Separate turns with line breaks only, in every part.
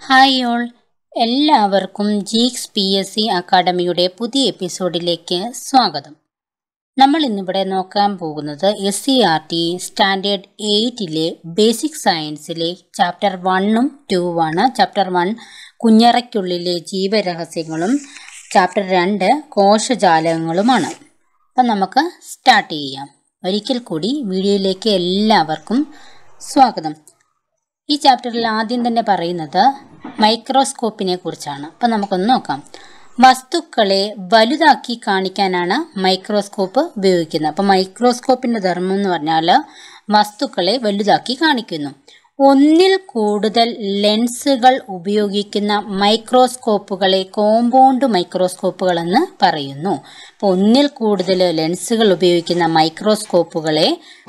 Hi all. എല്ലാവർക്കും geeks P S C അക്കാഡമിയുടെ പുതിയ എപ്പിസോഡിലേക്ക് സ്വാഗതം. നമ്മൾ ഇന്നിവിടെ നോക്കാൻ പോകുന്നത് S C R T standard എയ്റ്റിലെ basic സയൻസിലെ ചാപ്റ്റർ വണ്ണും ടുവാണ്. ചാപ്റ്റർ വൺ കുഞ്ഞറയ്ക്കുള്ളിലെ ജീവരഹസ്യങ്ങളും. ചാപ്റ്റർ രണ്ട് കോശജാലകങ്ങളുമാണ്. അപ്പം നമുക്ക് സ്റ്റാർട്ട് ചെയ്യാം. ഒരിക്കൽ കൂടി വീഡിയോയിലേക്ക് എല്ലാവർക്കും സ്വാഗതം. ഈ ചാപ്റ്ററിൽ ആദ്യം തന്നെ പറയുന്നത് മൈക്രോസ്കോപ്പിനെ കുറിച്ചാണ്. അപ്പം നമുക്കൊന്ന് നോക്കാം. വസ്തുക്കളെ വലുതാക്കി കാണിക്കാനാണ് മൈക്രോസ്കോപ്പ് ഉപയോഗിക്കുന്നത്. അപ്പം മൈക്രോസ്കോപ്പിന്റെ ധർമ്മം എന്ന് പറഞ്ഞാൽ വസ്തുക്കളെ വലുതാക്കി കാണിക്കുന്നു. ഒന്നിൽ കൂടുതൽ ലെൻസുകൾ ഉപയോഗിക്കുന്ന മൈക്രോസ്കോപ്പുകളെ കോമ്പൗണ്ട് മൈക്രോസ്കോപ്പുകൾ എന്ന് പറയുന്നു. അപ്പോൾ ഒന്നിൽ കൂടുതൽ ലെൻസുകൾ ഉപയോഗിക്കുന്ന മൈക്രോസ്കോപ്പുകളെ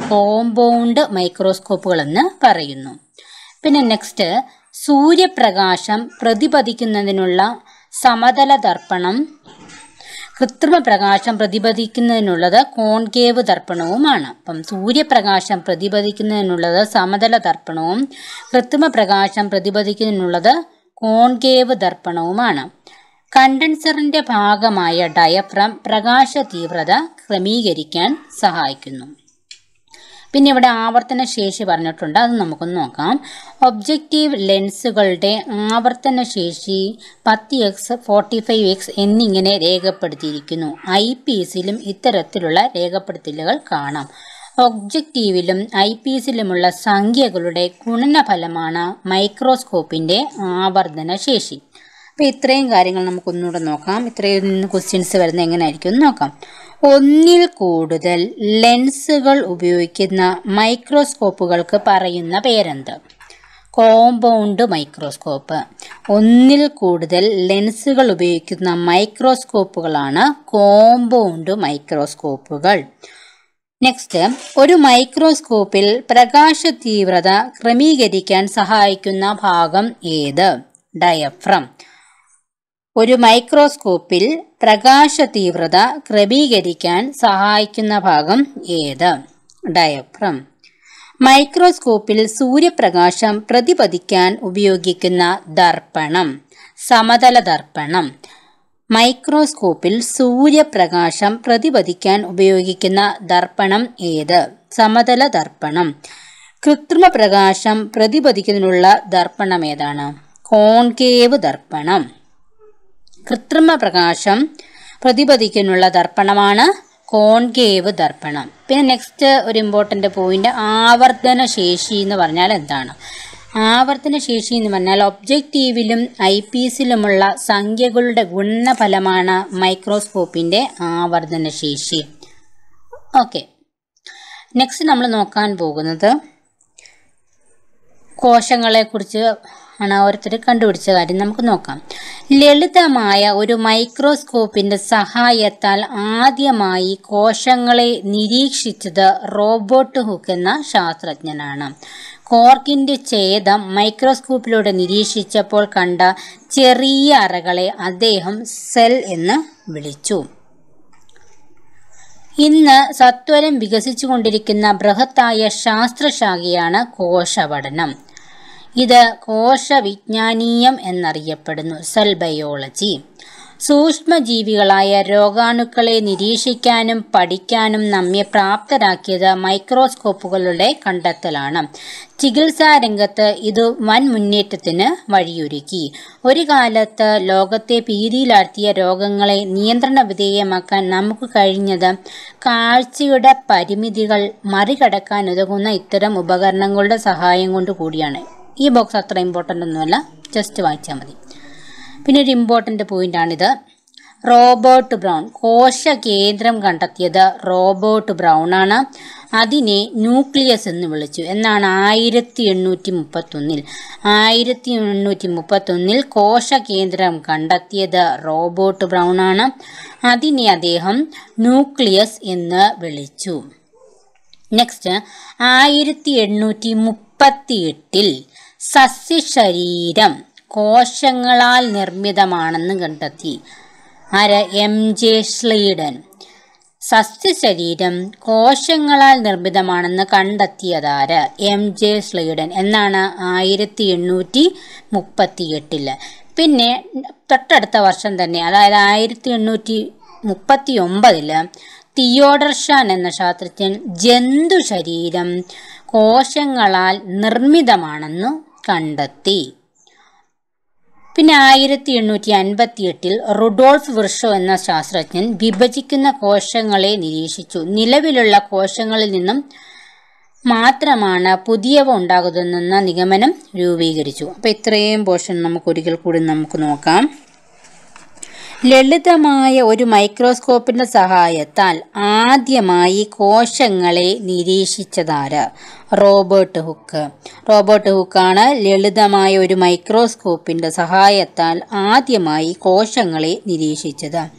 കോമ്പൗണ്ട് മൈക്രോസ്കോപ്പുകൾ എന്ന് പറയുന്നു. പിന്നെ നെക്സ്റ്റ് സൂര്യപ്രകാശം പ്രതിപതിക്കുന്നതിനുള്ള സമതല ദർപ്പണം കൃത്രിമ പ്രകാശം പ്രതിപതിക്കുന്നതിനുള്ളത് കോൺകേവ് ദർപ്പണവുമാണ്. അപ്പം സൂര്യപ്രകാശം പ്രതിപതിക്കുന്നതിനുള്ളത് സമതല ദർപ്പണവും കൃത്രിമ പ്രകാശം പ്രതിപതിക്കുന്നതിനുള്ളത് കോൺകേവ് ദർപ്പണവുമാണ്. കണ്ടൻസറിന്റെ ഭാഗമായ ഡയഫ്രം പ്രകാശ തീവ്രത ക്രമീകരിക്കാൻ സഹായിക്കുന്നു. പിന്നെ ഇവിടെ ആവർത്തന ശേഷി പറഞ്ഞിട്ടുണ്ട്. അത് നമുക്കൊന്ന് നോക്കാം. ഒബ്ജക്റ്റീവ് ലെൻസുകളുടെ ആവർത്തന ശേഷി പത്ത് എക്സ് ഫോർട്ടി ഫൈവ് എക്സ് എന്നിങ്ങനെ രേഖപ്പെടുത്തിയിരിക്കുന്നു. ഐ പീസിലും ഇത്തരത്തിലുള്ള രേഖപ്പെടുത്തലുകൾ കാണാം. ഒബ്ജക്റ്റീവിലും ഐ പീസിലുമുള്ള സംഖ്യകളുടെ ഗുണനഫലമാണ് മൈക്രോസ്കോപ്പിന്റെ ആവർത്തന ശേഷി അപ്പോൾ ഇത്രയും കാര്യങ്ങൾ നമുക്കൊന്നുകൂടെ നോക്കാം. ഇത്രയും ക്വസ്റ്റ്യൻസ് വരുന്നത് എങ്ങനെയായിരിക്കും നോക്കാം. ഒന്നിൽ കൂടുതൽ ലെൻസുകൾ ഉപയോഗിക്കുന്ന മൈക്രോസ്കോപ്പുകൾക്ക് പറയുന്ന പേരെന്ത്? Compound microscope. ഒന്നിൽ കൂടുതൽ ലെൻസുകൾ ഉപയോഗിക്കുന്ന മൈക്രോസ്കോപ്പുകളാണ് കോമ്പൗണ്ട് മൈക്രോസ്കോപ്പുകൾ. നെക്സ്റ്റ് ഒരു മൈക്രോസ്കോപ്പിൽ പ്രകാശ തീവ്രത ക്രമീകരിക്കാൻ സഹായിക്കുന്ന ഭാഗം ഏത്? ഡയഫ്രം ഒരു മൈക്രോസ്കോപ്പിൽ പ്രകാശ തീവ്രത ക്രമീകരിക്കാൻ സഹായിക്കുന്ന ഭാഗം ഏത്? ഡയഫ്രം. മൈക്രോസ്കോപ്പിൽ സൂര്യപ്രകാശം പ്രതിപതിക്കാൻ ഉപയോഗിക്കുന്ന ദർപ്പണം സമതല ദർപ്പണം. മൈക്രോസ്കോപ്പിൽ സൂര്യപ്രകാശം പ്രതിപതിക്കാൻ ഉപയോഗിക്കുന്ന ദർപ്പണം ഏത്? സമതല ദർപ്പണം. കൃത്രിമ പ്രകാശം പ്രതിപതിക്കുന്നതിനുള്ള ദർപ്പണം ഏതാണ്? കോൺകേവ് ദർപ്പണം. കൃത്രിമ പ്രകാശം പ്രതിപദിക്കുന്നുള്ള ദർപ്പണമാണ് കോൺകേവ് ദർപ്പണം. പിന്നെ നെക്സ്റ്റ് ഒരു ഇമ്പോർട്ടന്റ് പോയിന്റ് ആവർത്തന ശേഷി എന്ന് പറഞ്ഞാൽ എന്താണ്? ആവർത്തന ശേഷി എന്ന് പറഞ്ഞാൽ ഒബ്ജക്റ്റീവിലും ഐ പീസിലുമുള്ള സംഖ്യകളുടെ ഗുണഫലമാണ് മൈക്രോസ്കോപ്പിന്റെ ആവർത്തന ശേഷി ഓക്കെ നെക്സ്റ്റ് നമ്മൾ നോക്കാൻ പോകുന്നത് കോശങ്ങളെക്കുറിച്ച് ആണ് ഓരോരുത്തർ കണ്ടുപിടിച്ച കാര്യം. നമുക്ക് നോക്കാം. ലളിതമായ ഒരു മൈക്രോസ്കോപ്പിന്റെ സഹായത്താൽ ആദ്യമായി കോശങ്ങളെ നിരീക്ഷിച്ചത് റോബോട്ട് ഹുക്ക് എന്ന ശാസ്ത്രജ്ഞനാണ്. കോർക്കിന്റെ ഛേദം മൈക്രോസ്കോപ്പിലൂടെ നിരീക്ഷിച്ചപ്പോൾ കണ്ട ചെറിയ അറകളെ അദ്ദേഹം സെൽ എന്ന് വിളിച്ചു. ഇന്ന് സത്വരം വികസിച്ചുകൊണ്ടിരിക്കുന്ന ബൃഹത്തായ ശാസ്ത്രശാഖയാണ് കോശപഠനം. ഇത് കോശവിജ്ഞാനീയം എന്നറിയപ്പെടുന്നു സെൽ ബയോളജി സൂക്ഷ്മജീവികളായ രോഗാണുക്കളെ നിരീക്ഷിക്കാനും പഠിക്കാനും നമ്മെ പ്രാപ്തരാക്കിയത് മൈക്രോസ്കോപ്പുകളുടെ കണ്ടെത്തലാണ്. ചികിത്സാ രംഗത്ത് ഇത് വൻ മുന്നേറ്റത്തിന് വഴിയൊരുക്കി. ഒരു കാലത്ത് ലോകത്തെ ഭീതിയിലാഴ്ത്തിയ രോഗങ്ങളെ നിയന്ത്രണ വിധേയമാക്കാൻ നമുക്ക് കഴിഞ്ഞത് കാഴ്ചയുടെ പരിമിതികൾ മറികടക്കാൻ ഉതകുന്ന ഇത്തരം ഉപകരണങ്ങളുടെ സഹായം കൊണ്ട് കൂടിയാണ്. ഈ ബോക്സ് അത്ര ഇമ്പോർട്ടന്റ് ഒന്നുമല്ല. ജസ്റ്റ് വായിച്ചാൽ മതി. പിന്നെ ഒരു ഇമ്പോർട്ടന്റ് പോയിന്റാണിത് റോബോട്ട് ബ്രൗൺ കോശ കേന്ദ്രം കണ്ടെത്തിയത് റോബോട്ട് ബ്രൗൺ ആണ്. അതിനെ ന്യൂക്ലിയസ് എന്ന് വിളിച്ചു. എന്നാണ് ആയിരത്തി എണ്ണൂറ്റി മുപ്പത്തൊന്നിൽ ആയിരത്തി എണ്ണൂറ്റി മുപ്പത്തൊന്നിൽ കോശ കേന്ദ്രം കണ്ടെത്തിയത് റോബോട്ട് ബ്രൗൺ ആണ്. അതിനെ അദ്ദേഹം ന്യൂക്ലിയസ് എന്ന് വിളിച്ചു. നെക്സ്റ്റ് ആയിരത്തി എണ്ണൂറ്റി മുപ്പത്തി എട്ടിൽ സസ്യശരീരം കോശങ്ങളാൽ നിർമ്മിതമാണെന്ന് കണ്ടെത്തി. ആര്? എം. ജെ. സ്ലീഡൻ സസ്യശരീരം കോശങ്ങളാൽ നിർമ്മിതമാണെന്ന് കണ്ടെത്തിയതാര്? എം. ജെ. സ്ലീഡൻ എന്നാണ് ആയിരത്തി എണ്ണൂറ്റി മുപ്പത്തി എട്ടിൽ പിന്നെ തൊട്ടടുത്ത വർഷം തന്നെ അതായത് ആയിരത്തി എണ്ണൂറ്റി മുപ്പത്തി ഒമ്പതിൽ തിയോഡർ ഷാൻ എന്ന ശാസ്ത്രജ്ഞൻ ജന്തു ശരീരം കോശങ്ങളാൽ നിർമ്മിതമാണെന്ന് കണ്ടെത്തി. പിന്നെ ആയിരത്തി എണ്ണൂറ്റി അൻപത്തി എട്ടിൽ റുഡോൾഫ് വിർഷോ എന്ന ശാസ്ത്രജ്ഞൻ വിഭജിക്കുന്ന കോശങ്ങളെ നിരീക്ഷിച്ചു. നിലവിലുള്ള കോശങ്ങളിൽ നിന്നും മാത്രമാണ് പുതിയവ ഉണ്ടാകുന്നതെന്ന നിഗമനം രൂപീകരിച്ചു. അപ്പോൾ ഇത്രയും പോർഷൻ നമുക്ക് ഒരിക്കൽ കൂടി നമുക്ക് നോക്കാം. ലളിതമായ ഒരു മൈക്രോസ്കോപ്പിന്റെ സഹായത്താൽ ആദ്യമായി കോശങ്ങളെ നിരീക്ഷിച്ചതാര്? Robert Hooke. റോബർട്ട് ഹുക്കാണ് ലളിതമായ ഒരു മൈക്രോസ്കോപ്പിന്റെ സഹായത്താൽ ആദ്യമായി കോശങ്ങളെ നിരീക്ഷിച്ചത്.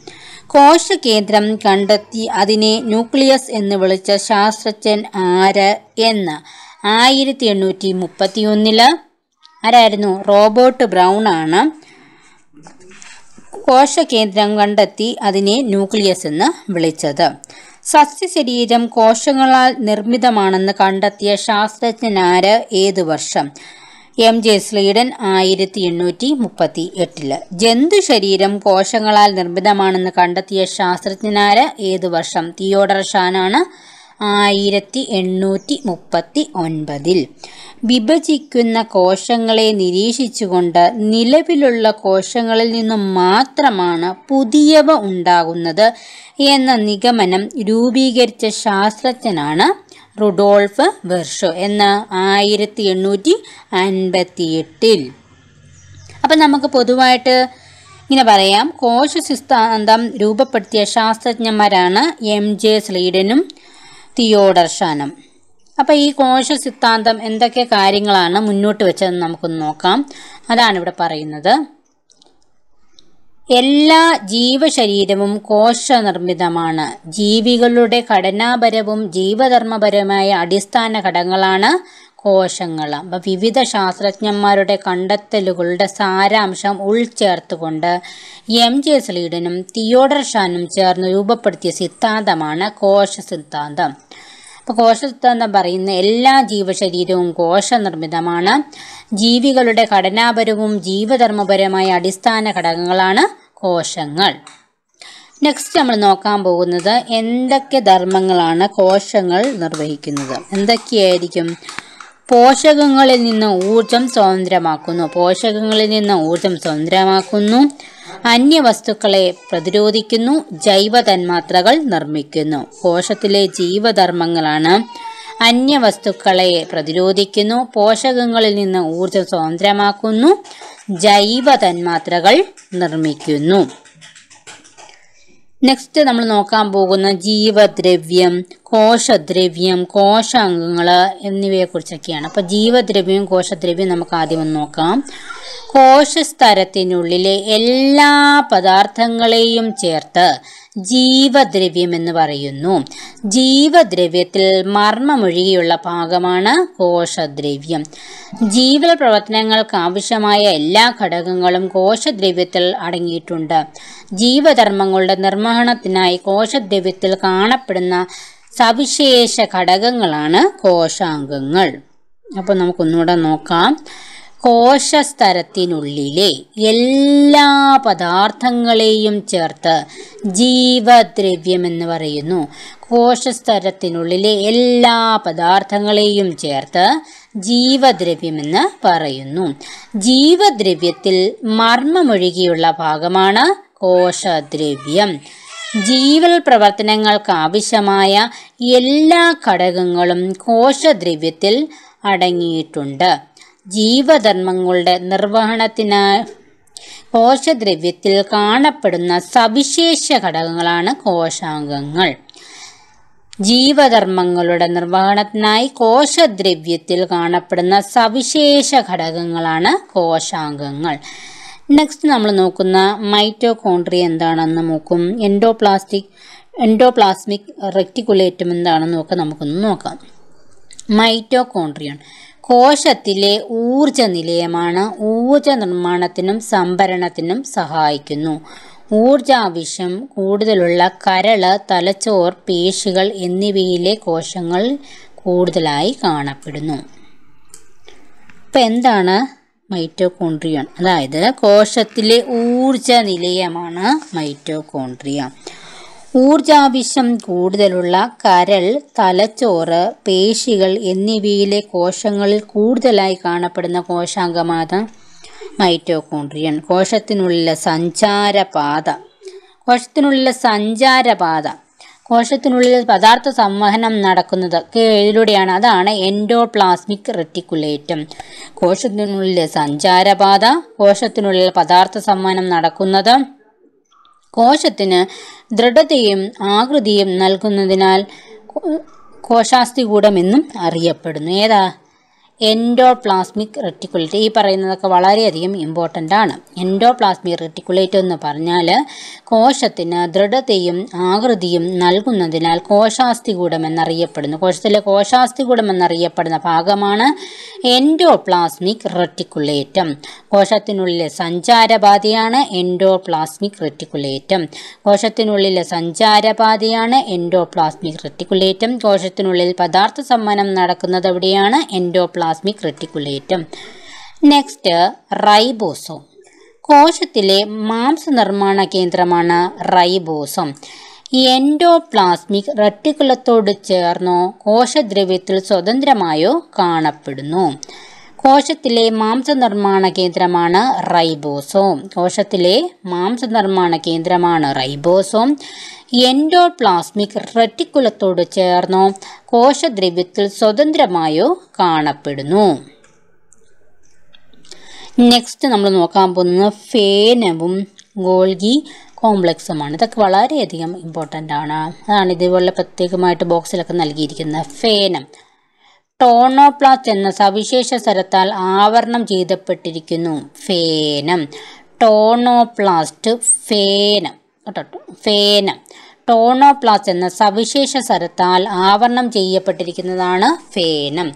കോശകേന്ദ്രം കണ്ടെത്തി അതിനെ ന്യൂക്ലിയസ് എന്ന് വിളിച്ച ശാസ്ത്രജ്ഞൻ ആര് എന്ന്. ആയിരത്തി എണ്ണൂറ്റി മുപ്പത്തിയൊന്നിൽ ആരായിരുന്നു? റോബോട്ട് ബ്രൗൺ ആണ്. കോശകേന്ദ്രം കണ്ടെത്തി അതിനെ ന്യൂക്ലിയസ് എന്ന് വിളിച്ചത്. സസ്യശരീരം കോശങ്ങളാൽ നിർമ്മിതമാണെന്ന് കണ്ടെത്തിയ ശാസ്ത്രജ്ഞനാര് ഏത് വർഷം? എം. ജെ. സ്ലീഡൻ ആയിരത്തി എണ്ണൂറ്റി മുപ്പത്തി എട്ടിൽ ജന്തു ശരീരം കോശങ്ങളാൽ നിർമ്മിതമാണെന്ന് കണ്ടെത്തിയ ശാസ്ത്രജ്ഞനാര് ഏത് വർഷം? തിയോഡർ ഷാനാണ്. ആയിരത്തി എണ്ണൂറ്റി മുപ്പത്തി ഒൻപതിൽ വിഭജിക്കുന്ന കോശങ്ങളെ നിരീക്ഷിച്ചുകൊണ്ട് നിലവിലുള്ള കോശങ്ങളിൽ നിന്നും മാത്രമാണ് പുതിയവ ഉണ്ടാകുന്നത് എന്ന നിഗമനം രൂപീകരിച്ച ശാസ്ത്രജ്ഞനാണ് റുഡോൾഫ് വെർഷോ എന്ന ആയിരത്തി എണ്ണൂറ്റി അൻപത്തി എട്ടിൽ അപ്പം നമുക്ക് പൊതുവായിട്ട് ഇങ്ങനെ പറയാം. കോശ സിദ്ധാന്തം രൂപപ്പെടുത്തിയ ശാസ്ത്രജ്ഞന്മാരാണ് എം ജെ സ്ലീഡനും തിയോഡർ ഷാനും അപ്പോൾ ഈ കോശ സിദ്ധാന്തം എന്തൊക്കെ കാര്യങ്ങളാണ് മുന്നോട്ട് വെച്ചതെന്ന് നമുക്കൊന്ന് നോക്കാം. അതാണ് ഇവിടെ പറയുന്നത്. എല്ലാ ജീവശരീരവും കോശനിർമ്മിതമാണ്. ജീവികളുടെ ഘടനാപരവും ജീവധർമ്മപരമായ അടിസ്ഥാന ഘടകങ്ങളാണ് കോശങ്ങൾ അപ്പം വിവിധ ശാസ്ത്രജ്ഞന്മാരുടെ കണ്ടെത്തലുകളുടെ സാരാംശം ഉൾച്ചേർത്തുകൊണ്ട് എം ജെ സ്ലീഡനും തിയോഡർ ഷാനും ചേർന്ന് രൂപപ്പെടുത്തിയ സിദ്ധാന്തമാണ് കോശ സിദ്ധാന്തം അപ്പോൾ കോശ സിദ്ധാന്തം പറയുന്ന എല്ലാ ജീവശരീരവും കോശനിർമ്മിതമാണ്. ജീവികളുടെ ഘടനാപരവും ജീവധർമ്മപരമായ അടിസ്ഥാന ഘടകങ്ങളാണ് കോശങ്ങൾ. നെക്സ്റ്റ് നമ്മൾ നോക്കാൻ പോകുന്നത് എന്തൊക്കെ ധർമ്മങ്ങളാണ് കോശങ്ങൾ നിർവഹിക്കുന്നത്? എന്തൊക്കെയായിരിക്കും? പോഷകങ്ങളിൽ നിന്ന് ഊർജം സ്വതന്ത്രമാക്കുന്നു. പോഷകങ്ങളിൽ നിന്ന് ഊർജം സ്വതന്ത്രമാക്കുന്നു. അന്യവസ്തുക്കളെ പ്രതിരോധിക്കുന്നു. ജൈവ തന്മാത്രകൾ നിർമ്മിക്കുന്നു. കോശത്തിലെ ജീവധർമ്മങ്ങളാണ് അന്യവസ്തുക്കളെ പ്രതിരോധിക്കുന്നു. പോഷകങ്ങളിൽ നിന്ന് ഊർജം സ്വതന്ത്രമാക്കുന്നു. ജൈവ തന്മാത്രകൾ നിർമ്മിക്കുന്നു. നെക്സ്റ്റ് നമ്മൾ നോക്കാൻ പോകുന്ന ജീവദ്രവ്യം കോശദ്രവ്യം കോശാംഗങ്ങൾ എന്നിവയെക്കുറിച്ചൊക്കെയാണ്. അപ്പോൾ ജീവദ്രവ്യവും കോശദ്രവ്യവും നമുക്ക് ആദ്യം ഒന്ന് നോക്കാം. കോശസ്തരത്തിനുള്ളിലെ എല്ലാ പദാർത്ഥങ്ങളെയും ചേർത്ത് ജീവദ്രവ്യം എന്ന് പറയുന്നു. ജീവദ്രവ്യത്തിൽ മർമ്മമൊഴികെയുള്ള ഭാഗമാണ് കോശദ്രവ്യം. ജീവൽ പ്രവർത്തനങ്ങൾക്ക് ആവശ്യമായ എല്ലാ ഘടകങ്ങളും കോശദ്രവ്യത്തിൽ അടങ്ങിയിട്ടുണ്ട്. ജീവധർമ്മങ്ങളുടെ നിർവഹണത്തിനായി കോശദ്രവ്യത്തിൽ കാണപ്പെടുന്ന സവിശേഷ ഘടകങ്ങളാണ് കോശാംഗങ്ങൾ. അപ്പോൾ നമുക്കൊന്നുകൂടെ നോക്കാം. കോശസ്തരത്തിനുള്ളിലെ എല്ലാ പദാർത്ഥങ്ങളെയും ചേർത്ത് ജീവദ്രവ്യം എന്ന് പറയുന്നു. കോശസ്തരത്തിനുള്ളിലെ എല്ലാ പദാർത്ഥങ്ങളെയും ചേർത്ത് ജീവദ്രവ്യമെന്ന് പറയുന്നു. ജീവദ്രവ്യത്തിൽ മർമ്മമൊഴുകിയുള്ള ഭാഗമാണ് കോശദ്രവ്യം. ജീവൽ പ്രവർത്തനങ്ങൾക്ക് ആവശ്യമായ എല്ലാ ഘടകങ്ങളും കോശദ്രവ്യത്തിൽ അടങ്ങിയിട്ടുണ്ട്. ജീവധർമ്മങ്ങളുടെ നിർവഹണത്തിനായി കോശദ്രവ്യത്തിൽ കാണപ്പെടുന്ന സവിശേഷ ഘടകങ്ങളാണ് കോശാംഗങ്ങൾ. ജീവധർമ്മങ്ങളുടെ നിർവഹണത്തിനായി കോശദ്രവ്യത്തിൽ കാണപ്പെടുന്ന സവിശേഷ ഘടകങ്ങളാണ് കോശാംഗങ്ങൾ. നെക്സ്റ്റ് നമ്മൾ നോക്കുന്ന മൈറ്റോകോൺട്രിയ എന്താണെന്ന് നോക്കും. എൻഡോപ്ലാസ്റ്റിക് എൻഡോപ്ലാസ്മിക് റെക്ടിക്കുലേറ്റം എന്താണെന്ന് നോക്കാം നമുക്കൊന്ന് നോക്കാം. മൈറ്റോകോൺട്രിയൺ കോശത്തിലെ ഊർജ നിലയമാണ് ഊർജ നിർമ്മാണത്തിനും സംഭരണത്തിനും സഹായിക്കുന്നു. ഊർജാവശ്യം കൂടുതലുള്ള കരൾ തലച്ചോർ പേശികൾ എന്നിവയിലെ കോശങ്ങൾ കൂടുതലായി കാണപ്പെടുന്നു. ഇപ്പം എന്താണ് മൈറ്റോകോൺട്രിയ അതായത് കോശത്തിലെ ഊർജ നിലയമാണ് മൈറ്റോകോൺട്രിയ ഊർജാവശ്യം കൂടുതലുള്ള കരൾ തലച്ചോറ് പേശികൾ എന്നിവയിലെ കോശങ്ങളിൽ കൂടുതലായി കാണപ്പെടുന്ന കോശാംഗമാണ് മൈറ്റോകോൺട്രിയൻ കോശത്തിനുള്ള സഞ്ചാരപാത. കോശത്തിനുള്ള സഞ്ചാരപാത. കോശത്തിനുള്ളിൽ പദാർത്ഥ സംവഹനം നടക്കുന്നത് ഇതിലൂടെയാണ് അതാണ് എൻഡോപ്ലാസ്മിക് റെറ്റിക്കുലേറ്റം. കോശത്തിനുള്ളിലെ സഞ്ചാരപാത കോശത്തിനുള്ളിൽ പദാർത്ഥ സംവഹനം നടക്കുന്നത് കോശത്തിന് ദൃഢതയും ആകൃതിയും നൽകുന്നതിനാൽ കോശാസ്തികൂടം എന്നും അറിയപ്പെടുന്നു. ഏതാ? എൻഡോപ്ലാസ്മിക് റെറ്റിക്കുലേറ്റ് ഈ പറയുന്നതൊക്കെ വളരെയധികം ഇമ്പോർട്ടന്റ് ആണ്. എൻഡോപ്ലാസ്മിക് റെറ്റിക്കുലേറ്റ് എന്ന് പറഞ്ഞാൽ കോശത്തിന് ദൃഢതയും ആകൃതിയും നൽകുന്നതിനാൽ കോശാസ്ഥികൂടം എന്നറിയപ്പെടുന്നു. കോശത്തിലെ കോശാസ്ഥികൂടം എന്നറിയപ്പെടുന്ന ഭാഗമാണ് എൻഡോപ്ലാസ്മിക് റെറ്റിക്കുലേറ്റം. കോശത്തിനുള്ളിലെ സഞ്ചാരപാതയാണ് എൻഡോപ്ലാസ്മിക് റെറ്റിക്കുലേറ്റം. കോശത്തിനുള്ളിലെ സഞ്ചാരപാതയാണ് എൻഡോപ്ലാസ്മിക് റെറ്റിക്കുലേറ്റം. കോശത്തിനുള്ളിൽ പദാർത്ഥ സമ്മാനം നടക്കുന്നത് എവിടെയാണ്? എൻഡോപ്ലാസ്മിക് റെറ്റിക്കുലേറ്റം നെക്സ്റ്റ് റൈബോസോം കോശത്തിലെ മാംസനിർമ്മാണ കേന്ദ്രമാണ് റൈബോസം എൻഡോപ്ലാസ്മിക് റെറ്റിക്കുലത്തോട് ചേർന്നോ? കോശദ്രവ്യത്തിൽ സ്വതന്ത്രമായോ? കാണപ്പെടുന്നു. കോശത്തിലെ മാംസനിർമ്മാണ കേന്ദ്രമാണ് റൈബോസോം. കോശത്തിലെ മാംസനിർമ്മാണ കേന്ദ്രമാണ് റൈബോസോം. എൻഡോപ്ലാസ്മിക് റെറ്റിക്കുലത്തോട് ചേർന്നോ കോശദ്രവ്യത്തിൽ സ്വതന്ത്രമായോ കാണപ്പെടുന്നു. നെക്സ്റ്റ് നമ്മൾ നോക്കാൻ പോകുന്നത് ഫേനവും ഗോൾഗി കോംപ്ലക്സുമാണ്. ഇതൊക്കെ വളരെയധികം ഇമ്പോർട്ടന്റ് ആണ്. അതാണ് ഇതേപോലെ പ്രത്യേകമായിട്ട് ബോക്സിലൊക്കെ നൽകിയിരിക്കുന്നത് ഫേനം. ടോണോപ്ലാസ്റ്റ് എന്ന സവിശേഷ സ്ഥലത്താൽ ആവരണം ചെയ്തപ്പെട്ടിരിക്കുന്നു. ഫേനം. ടോണോപ്ലാസ്റ്റ് ഫേനം. കേട്ടോ ഫേനം. ടോണോപ്ലാസ്റ്റ് എന്ന സവിശേഷ സ്ഥലത്താൽ ആവരണം ചെയ്യപ്പെട്ടിരിക്കുന്നതാണ് ഫേനം.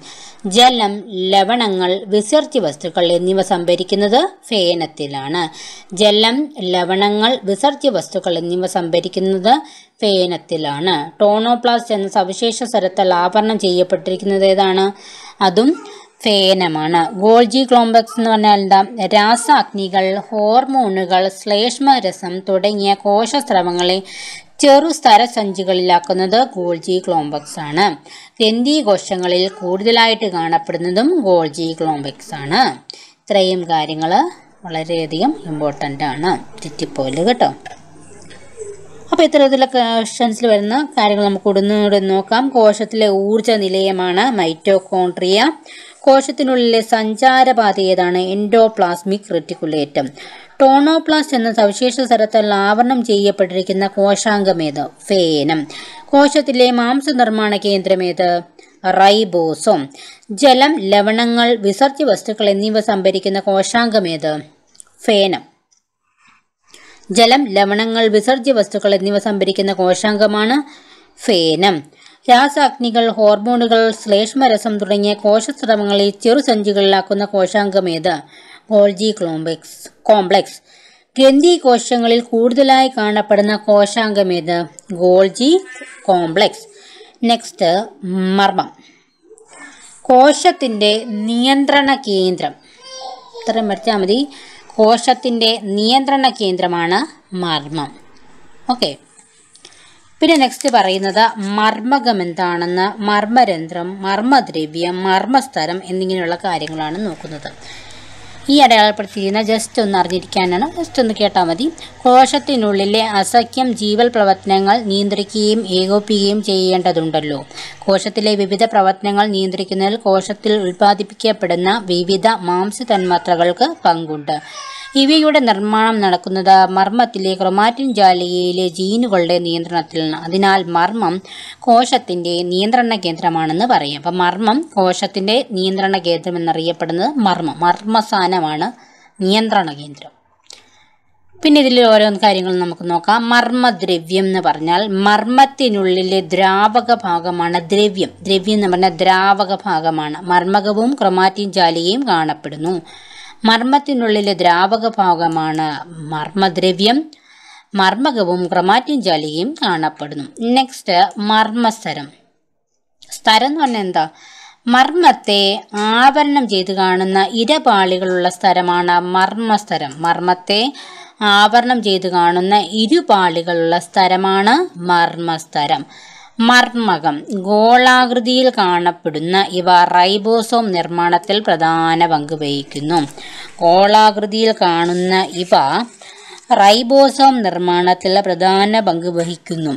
ജലം ലവണങ്ങൾ വിസർജ്യ വസ്തുക്കൾ എന്നിവ സംഭരിക്കുന്നത് ഫേനത്തിലാണ്. ജലം ലവണങ്ങൾ വിസർജ്യ വസ്തുക്കൾ എന്നിവ സംഭരിക്കുന്നത് ഫേനത്തിലാണ്. ടോണോപ്ലാസ്റ്റ് എന്ന സവിശേഷ സ്ഥലത്താൽ ആവരണം ചെയ്യപ്പെട്ടിരിക്കുന്നത് ഏതാണ്? അതും ഫേനമാണ്. ഗോൾജി ക്ലോംബക്സ് എന്ന് പറഞ്ഞാൽ എന്താ? രാസാഗ്നികൾ ഹോർമോണുകൾ ശ്ലേഷ്മരസം തുടങ്ങിയ കോശസ്രവങ്ങളെ ചെറു സ്ഥരസഞ്ചികളിലാക്കുന്നത് ഗോൾജി ക്ലോംബക്സ് ആണ്. കോശങ്ങളിൽ കൂടുതലായിട്ട് കാണപ്പെടുന്നതും ഗോൾജി ക്ലോംബക്സ് ആണ്. ഇത്രയും കാര്യങ്ങൾ വളരെയധികം ഇമ്പോർട്ടന്റ് ആണ്. തെറ്റിപ്പോൽ കേട്ടോ. അപ്പോൾ ഇത്തരത്തിലുള്ള ക്വസ്റ്റൻസിൽ വരുന്ന കാര്യങ്ങൾ നമുക്ക് ഒന്നുകൂടെ നോക്കാം. കോശത്തിലെ ഊർജ നിലയമാണ് മൈറ്റോകോൺട്രിയ കോശത്തിനുള്ളിലെ സഞ്ചാരപാത ഏതാണ്? എൻഡോപ്ലാസ്മിക് റെറ്റിക്കുലേറ്റം ടോണോപ്ലാസ്റ്റ് എന്ന സവിശേഷ സ്ഥലത്തിൽ ആവരണം ചെയ്യപ്പെട്ടിരിക്കുന്ന കോശാംഗമേത് ഫേനം. കോശത്തിലെ മാംസ നിർമ്മാണ കേന്ദ്രമേത് റൈബോസോം. ജലം ലവണങ്ങൾ വിസർജ്യ വസ്തുക്കൾ എന്നിവ സംഭരിക്കുന്ന കോശാംഗമേത് ഫേനം. ജലം ലവണങ്ങൾ വിസർജ്യ വസ്തുക്കൾ എന്നിവ സംഭരിക്കുന്ന കോശാംഗമാണ് ഫേനം. രാസാഗ്നികൾ ഹോർമോണുകൾ ശ്ലേഷ്മരസം തുടങ്ങിയ കോശസ്രവങ്ങളെ ചെറുസഞ്ചികളിലാക്കുന്ന കോശാംഗമേത് ഗോൾജി ക്ലോംബെക്സ് കോംപ്ലക്സ് ഗ്രന്ഥി കോശങ്ങളിൽ കൂടുതലായി കാണപ്പെടുന്ന കോശാംഗം ഏത്? ഗോൾജി കോംപ്ലക്സ് നെക്സ്റ്റ് മർമ്മം. കോശത്തിന്റെ നിയന്ത്രണ കേന്ദ്രം. ഇത്രയും പഠിച്ചാൽ മതി. കോശത്തിന്റെ നിയന്ത്രണ കേന്ദ്രമാണ് മർമ്മം. ഓക്കെ പിന്നെ നെക്സ്റ്റ് പറയുന്നത് മർമ്മകം എന്താണെന്ന്? മർമ്മരന്ധ്രം മർമ്മദ്രവ്യം മർമ്മസ്ഥലം എന്നിങ്ങനെയുള്ള കാര്യങ്ങളാണ് നോക്കുന്നത്. ഈ അടയാളപ്പെടുത്തിയിരുന്ന ജസ്റ്റ് ഒന്ന് അറിഞ്ഞിരിക്കാനാണ്. ജസ്റ്റ് ഒന്ന് കേട്ടാൽ മതി. കോശത്തിനുള്ളിലെ അസഖ്യം ജീവൽ പ്രവർത്തനങ്ങൾ നിയന്ത്രിക്കുകയും ഏകോപിക്കുകയും ചെയ്യേണ്ടതുണ്ടല്ലോ. കോശത്തിലെ വിവിധ പ്രവർത്തനങ്ങൾ നിയന്ത്രിക്കുന്നതിൽ കോശത്തിൽ ഉൽപ്പാദിപ്പിക്കപ്പെടുന്ന വിവിധ മാംസ തന്മാത്രകൾക്ക് പങ്കുണ്ട്. ഇവയുടെ നിർമ്മാണം നടക്കുന്നത് മർമ്മത്തിലെ ക്രൊമാറ്റിൻ ജാലികയിലെ ജീനുകളുടെ നിയന്ത്രണത്തിലാണ്. അതിനാൽ മർമ്മം കോശത്തിന്റെ നിയന്ത്രണ കേന്ദ്രമാണെന്ന് പറയും. അപ്പം മർമ്മം കോശത്തിന്റെ നിയന്ത്രണ കേന്ദ്രം എന്നറിയപ്പെടുന്നത് മർമ്മം. മർമ്മസാനമാണ് നിയന്ത്രണ കേന്ദ്രം. പിന്നെ ഇതിൽ ഓരോ കാര്യങ്ങൾ നമുക്ക് നോക്കാം. മർമ്മദ്രവ്യം എന്ന് പറഞ്ഞാൽ മർമ്മത്തിനുള്ളിലെ ദ്രാവക ഭാഗമാണ് ദ്രവ്യം. ദ്രവ്യം എന്ന് പറഞ്ഞാൽ ദ്രാവക ഭാഗമാണ്. മർമ്മകവും ക്രൊമാറ്റിൻ ജാലികയും കാണപ്പെടുന്നു. മർമ്മത്തിനുള്ളിലെ ദ്രാവക ഭാഗമാണ് മർമ്മദ്രവ്യം. മർമ്മകവും ക്രമാറ്റിൻ ജാലികയും കാണപ്പെടുന്നു. നെക്സ്റ്റ് മർമ്മസ്തരം. സ്തരം എന്ന് പറഞ്ഞാൽ എന്താ? മർമ്മത്തെ ആവരണം ചെയ്ത് കാണുന്ന ഇരപാളികളുള്ള സ്ഥലമാണ് മർമ്മസ്തരം. മർമ്മത്തെ ആവരണം ചെയ്ത് കാണുന്ന ഇരുപാളികളുള്ള സ്ഥലമാണ് മർമ്മസ്തരം. മർമ്മകം. ഗോളാകൃതിയിൽ കാണപ്പെടുന്ന ഇവ റൈബോസോം നിർമ്മാണത്തിൽ പ്രധാന പങ്ക് വഹിക്കുന്നു. ഗോളാകൃതിയിൽ കാണുന്ന ഇവ റൈബോസോം നിർമ്മാണത്തിൽ പ്രധാന പങ്ക് വഹിക്കുന്നു.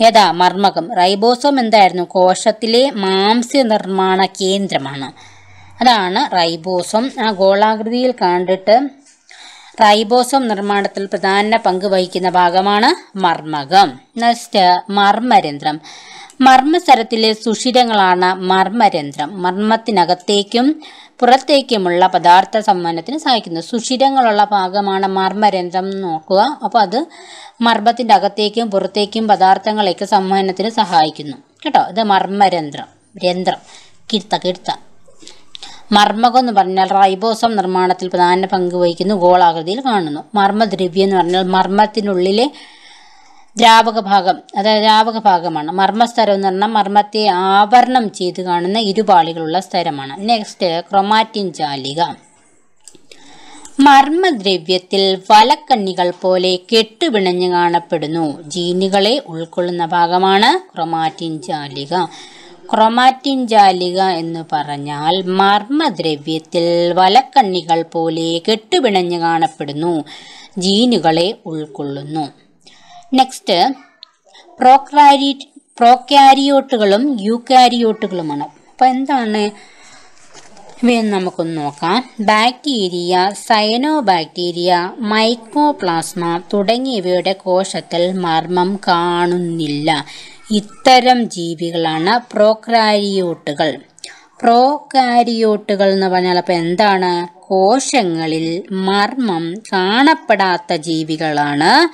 ഏതാ മർമ്മകം. റൈബോസോം എന്തായിരുന്നു? കോശത്തിലെ മാംസ്യ നിർമ്മാണ കേന്ദ്രമാണ്. അതാണ് റൈബോസോം. ആ ഗോളാകൃതിയിൽ കണ്ടിട്ട് റൈബോസോം നിർമ്മാണത്തിൽ പ്രധാന പങ്ക് വഹിക്കുന്ന ഭാഗമാണ് മർമ്മകം. നെക്സ്റ്റ് മർമ്മരന്ധ്രം. മർമ്മസരത്തിലെ സുഷിരങ്ങളാണ് മർമ്മരന്ധ്രം. മർമ്മത്തിനകത്തേക്കും പുറത്തേക്കുമുള്ള പദാർത്ഥ സംവഹനത്തിന് സഹായിക്കുന്നത് സുഷിരങ്ങളുള്ള ഭാഗമാണ് മർമ്മരന്ധ്രം നോക്കുക. അപ്പോൾ അത് മർമ്മത്തിന്റെ അകത്തേക്കും പുറത്തേക്കും പദാർത്ഥങ്ങളേക്ക് സംവഹനത്തിന് സഹായിക്കുന്നു. കേട്ടോ? ഇത് മർമ്മരന്ധ്രം. രന്ധ്രം. കിർത്ത കിർത്ത. മർമ്മകം എന്ന് പറഞ്ഞാൽ റൈബോസം നിർമ്മാണത്തിൽ പ്രധാന പങ്ക് വഹിക്കുന്നു. ഗോളാകൃതിയിൽ കാണുന്നു. മർമ്മദ്രവ്യം എന്ന് പറഞ്ഞാൽ മർമ്മത്തിനുള്ളിലെ ദ്രാവക ഭാഗം അതായത് ദ്രാവക ഭാഗമാണ്. മർമ്മസ്തരം എന്ന് പറഞ്ഞാൽ മർമ്മത്തെ ആവരണം ചെയ്ത് കാണുന്ന ഇരുപാളികളുള്ള സ്ഥലമാണ്. നെക്സ്റ്റ് ക്രൊമാറ്റിൻ ജാലിക മർമ്മദ്രവ്യത്തിൽ വലക്കണ്ണികൾ പോലെ കെട്ടുപിണഞ്ഞ് കാണപ്പെടുന്നു. ജീനുകളെ ഉൾക്കൊള്ളുന്ന ഭാഗമാണ് ക്രൊമാറ്റിൻ ജാലിക ക്രൊമാറ്റിൻ ജാലിക എന്ന് പറഞ്ഞാൽ മർമ്മദ്രവ്യത്തിൽ വലക്കണ്ണികൾ പോലെ കെട്ടുപിണഞ്ഞ് കാണപ്പെടുന്നു. ജീനുകളെ ഉൾക്കൊള്ളുന്നു. നെക്സ്റ്റ് പ്രോക്രാരി പ്രോക്യാരിയോട്ടുകളും യൂക്കാരിയോട്ടുകളുമാണ്. അപ്പോൾ എന്താണ്? ഇവയെന്ന് നമുക്കൊന്ന് നോക്കാം. ബാക്ടീരിയ സയനോ ബാക്ടീരിയ മൈക്രോപ്ലാസ്മ തുടങ്ങിയവയുടെ കോശത്തിൽ മർമ്മം കാണുന്നില്ല. ഇത്തരം ജീവികളാണ് പ്രോക്രാരിയോട്ടുകൾ പ്രോകാരിയോട്ടുകൾ എന്ന് പറഞ്ഞാൽ അപ്പോൾ എന്താണ്? കോശങ്ങളിൽ മർമ്മം കാണപ്പെടാത്ത ജീവികളാണ്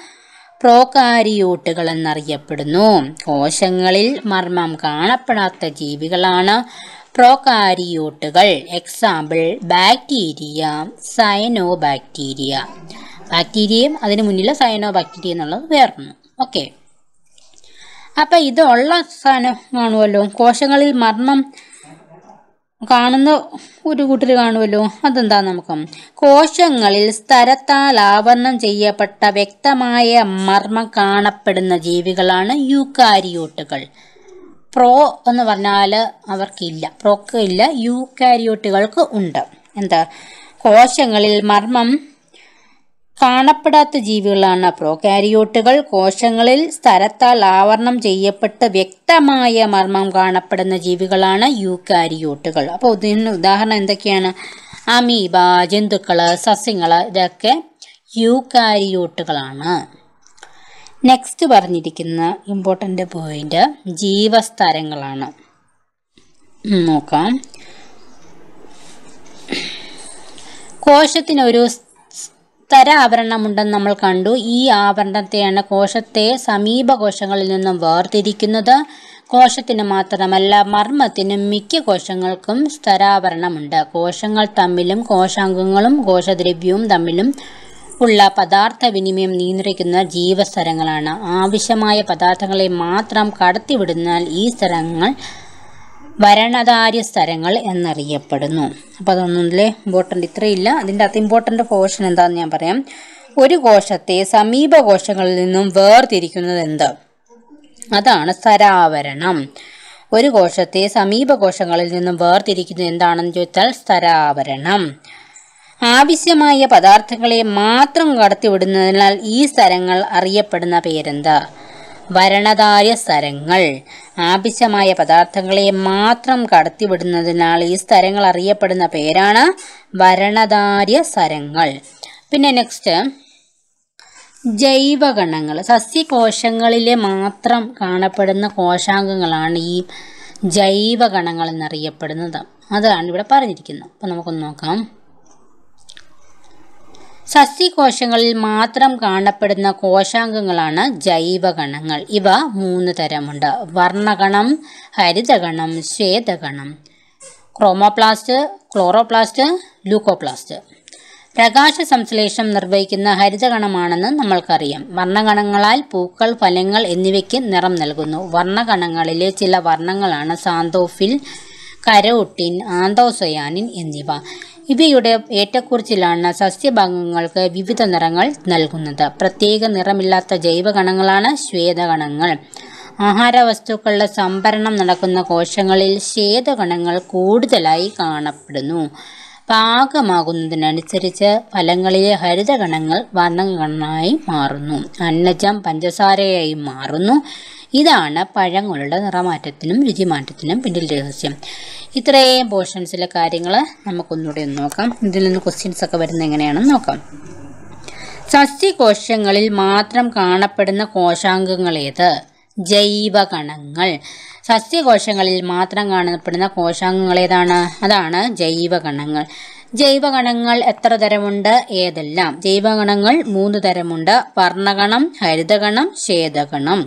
പ്രോകാരിയോട്ടുകൾ എന്നറിയപ്പെടുന്നു. കോശങ്ങളിൽ മർമ്മം കാണപ്പെടാത്ത ജീവികളാണ് പ്രോകാരിയോട്ടുകൾ. എക്സാമ്പിൾ ബാക്ടീരിയ സയനോ ബാക്ടീരിയ ബാക്ടീരിയയും അതിന് മുന്നിൽ സയനോ ബാക്ടീരിയ എന്നുള്ളത് വേർന്നു ഓക്കെ അപ്പം ഇതുള്ള സാധനം കാണുമല്ലോ കോശങ്ങളിൽ മർമ്മം കാണുന്ന ഒരു കൂട്ടർ കാണുമല്ലോ അതെന്താ നമുക്ക്? കോശങ്ങളിൽ സ്ഥലത്താൽ ആവരണം ചെയ്യപ്പെട്ട വ്യക്തമായ മർമ്മം കാണപ്പെടുന്ന ജീവികളാണ് യൂക്കാരിയോട്ടുകൾ. പ്രോ എന്ന് പറഞ്ഞാൽ അവർക്കില്ല. പ്രോക്ക് ഇല്ല. യൂക്കാരിയോട്ടുകൾക്ക് ഉണ്ട്. എന്താ? കോശങ്ങളിൽ മർമ്മം കാണപ്പെടാത്ത ജീവികളാണ്. പ്രോകാരിയോട്ടുകൾ കോശങ്ങളിൽ സ്ഥലത്താൽ ആവരണം ചെയ്യപ്പെട്ട് വ്യക്തമായ മർമ്മം കാണപ്പെടുന്ന ജീവികളാണ് യൂക്കാരിയോട്ടുകൾ. അപ്പോൾ ഇതിന് ഉദാഹരണം എന്തൊക്കെയാണ്? അമീബ ജന്തുക്കൾ സസ്യങ്ങൾ ഇതൊക്കെ യൂക്കാരിയോട്ടുകളാണ്. നെക്സ്റ്റ് പറഞ്ഞിരിക്കുന്ന ഇമ്പോർട്ടന്റ് പോയിന്റ് ജീവസ്തരങ്ങളാണ്. നോക്കാം. കോശത്തിനൊരു സ്തര ആവരണമുണ്ടെന്ന് നമ്മൾ കണ്ടു. ഈ ആവരണത്തെയാണ് കോശത്തെ സമീപ കോശങ്ങളിൽ നിന്നും വേർതിരിക്കുന്നത്. കോശത്തിന് മാത്രമല്ല മർമ്മത്തിനും മിക്ക കോശങ്ങൾക്കും സ്തരാവരണമുണ്ട് കോശങ്ങൾ തമ്മിലും കോശാംഗങ്ങളും കോശദ്രവ്യവും തമ്മിലും ഉള്ള പദാർത്ഥ വിനിമയം നിയന്ത്രിക്കുന്ന ജീവസ്തരങ്ങളാണ്. ആവശ്യമായ പദാർത്ഥങ്ങളെ മാത്രം കടത്തിവിടുന്നാൽ ഈ സ്ഥലങ്ങൾ വരണധാര്യ സ്ഥലങ്ങൾ എന്നറിയപ്പെടുന്നു. അപ്പോൾ അതൊന്നുമില്ലേ ഇമ്പോർട്ടന്റ് ഇത്രയില്ല. അതിന്റെ അത് ഇമ്പോർട്ടന്റ് പോർഷൻ എന്താണെന്ന് ഞാൻ പറയാം. ഒരു കോശത്തെ സമീപ കോശങ്ങളിൽ നിന്നും വേർതിരിക്കുന്നത് എന്ത്? അതാണ് സ്ഥരാവരണം. ഒരു കോശത്തെ സമീപ കോശങ്ങളിൽ നിന്നും വേർതിരിക്കുന്നത് എന്താണെന്ന് ചോദിച്ചാൽ സ്ഥരാവരണം. ആവശ്യമായ പദാർത്ഥങ്ങളെ മാത്രം കടത്തിവിടുന്നതിനാൽ ഈ സ്ഥലങ്ങൾ അറിയപ്പെടുന്ന പേരെന്താ? വരണധാര്യ സ്ഥലങ്ങൾ ആവശ്യമായ പദാർത്ഥങ്ങളെ മാത്രം കടത്തിവിടുന്നതിനാൽ ഈ സ്ഥലങ്ങൾ അറിയപ്പെടുന്ന പേരാണ് വരണതാര്യ സ്ഥലങ്ങൾ പിന്നെ നെക്സ്റ്റ് ജൈവഗണങ്ങൾ. സസ്യകോശങ്ങളിലെ മാത്രം കാണപ്പെടുന്ന കോശാംഗങ്ങളാണ് ഈ ജൈവഗണങ്ങൾ എന്നറിയപ്പെടുന്നത്. അതാണ് ഇവിടെ പറഞ്ഞിരിക്കുന്നത്. അപ്പോൾ നമുക്കൊന്ന് നോക്കാം. സസ്യകോശങ്ങളിൽ മാത്രം കാണപ്പെടുന്ന കോശാംഗങ്ങളാണ് ജൈവഗണങ്ങൾ ഇവ മൂന്ന് തരമുണ്ട്. വർണഗണം ഹരിതഗണം ശ്വേതകണം ക്രോമോപ്ലാസ്റ്റ് ക്ലോറോപ്ലാസ്റ്റ് ലൂക്കോപ്ലാസ്റ്റ്. പ്രകാശ സംശ്ലേഷം നിർവഹിക്കുന്ന ഹരിതകണമാണെന്ന് നമ്മൾക്കറിയാം. വർണഗണങ്ങളാൽ പൂക്കൾ ഫലങ്ങൾ എന്നിവയ്ക്ക് നിറം നൽകുന്നു. വർണകണങ്ങളിലെ ചില വർണങ്ങളാണ് സാന്തോഫിൽ കരോട്ടിൻ ആന്തോസയാനിൻ എന്നിവ. ഇവയുടെ ഏറ്റക്കുറിച്ചിലാണ് സസ്യഭാഗങ്ങൾക്ക് വിവിധ നിറങ്ങൾ നൽകുന്നത്. പ്രത്യേക നിറമില്ലാത്ത ജൈവകണങ്ങളാണ് ശ്വേതകണങ്ങൾ. ആഹാരവസ്തുക്കളുടെ സംഭരണം നടക്കുന്ന കോശങ്ങളിൽ ശ്വേതകണങ്ങൾ കൂടുതലായി കാണപ്പെടുന്നു. പാകമാകുന്നതിനനുസരിച്ച് ഫലങ്ങളിലെ ഹരിതഗണങ്ങൾ വർണകണമായി മാറുന്നു. അന്നജം പഞ്ചസാരയായി മാറുന്നു. ഇതാണ് പഴങ്ങളുടെ നിറമാറ്റത്തിനും രുചിമാറ്റത്തിനും പിന്നിൽ രഹസ്യം. ഇത്രയും പോർഷൻസിലെ കാര്യങ്ങൾ നമുക്കൊന്നുകൂടി ഒന്ന് നോക്കാം. ഇതിൽ നിന്ന് ക്വസ്റ്റ്യൻസ് ഒക്കെ വരുന്നത് എങ്ങനെയാണെന്ന് നോക്കാം. സസ്യകോശങ്ങളിൽ മാത്രം കാണപ്പെടുന്ന കോശാംഗങ്ങൾ ഏത് ജൈവകണങ്ങൾ. സസ്യകോശങ്ങളിൽ മാത്രം കാണപ്പെടുന്ന കോശാംഗങ്ങൾ ഏതാണ്? അതാണ് ജൈവകണങ്ങൾ. ജൈവഗണങ്ങൾ എത്ര തരമുണ്ട്? ഏതെല്ലാം? ജൈവഗണങ്ങൾ മൂന്ന് തരമുണ്ട്. വർണഗണം ഹരിതഗണം ശേതഗണം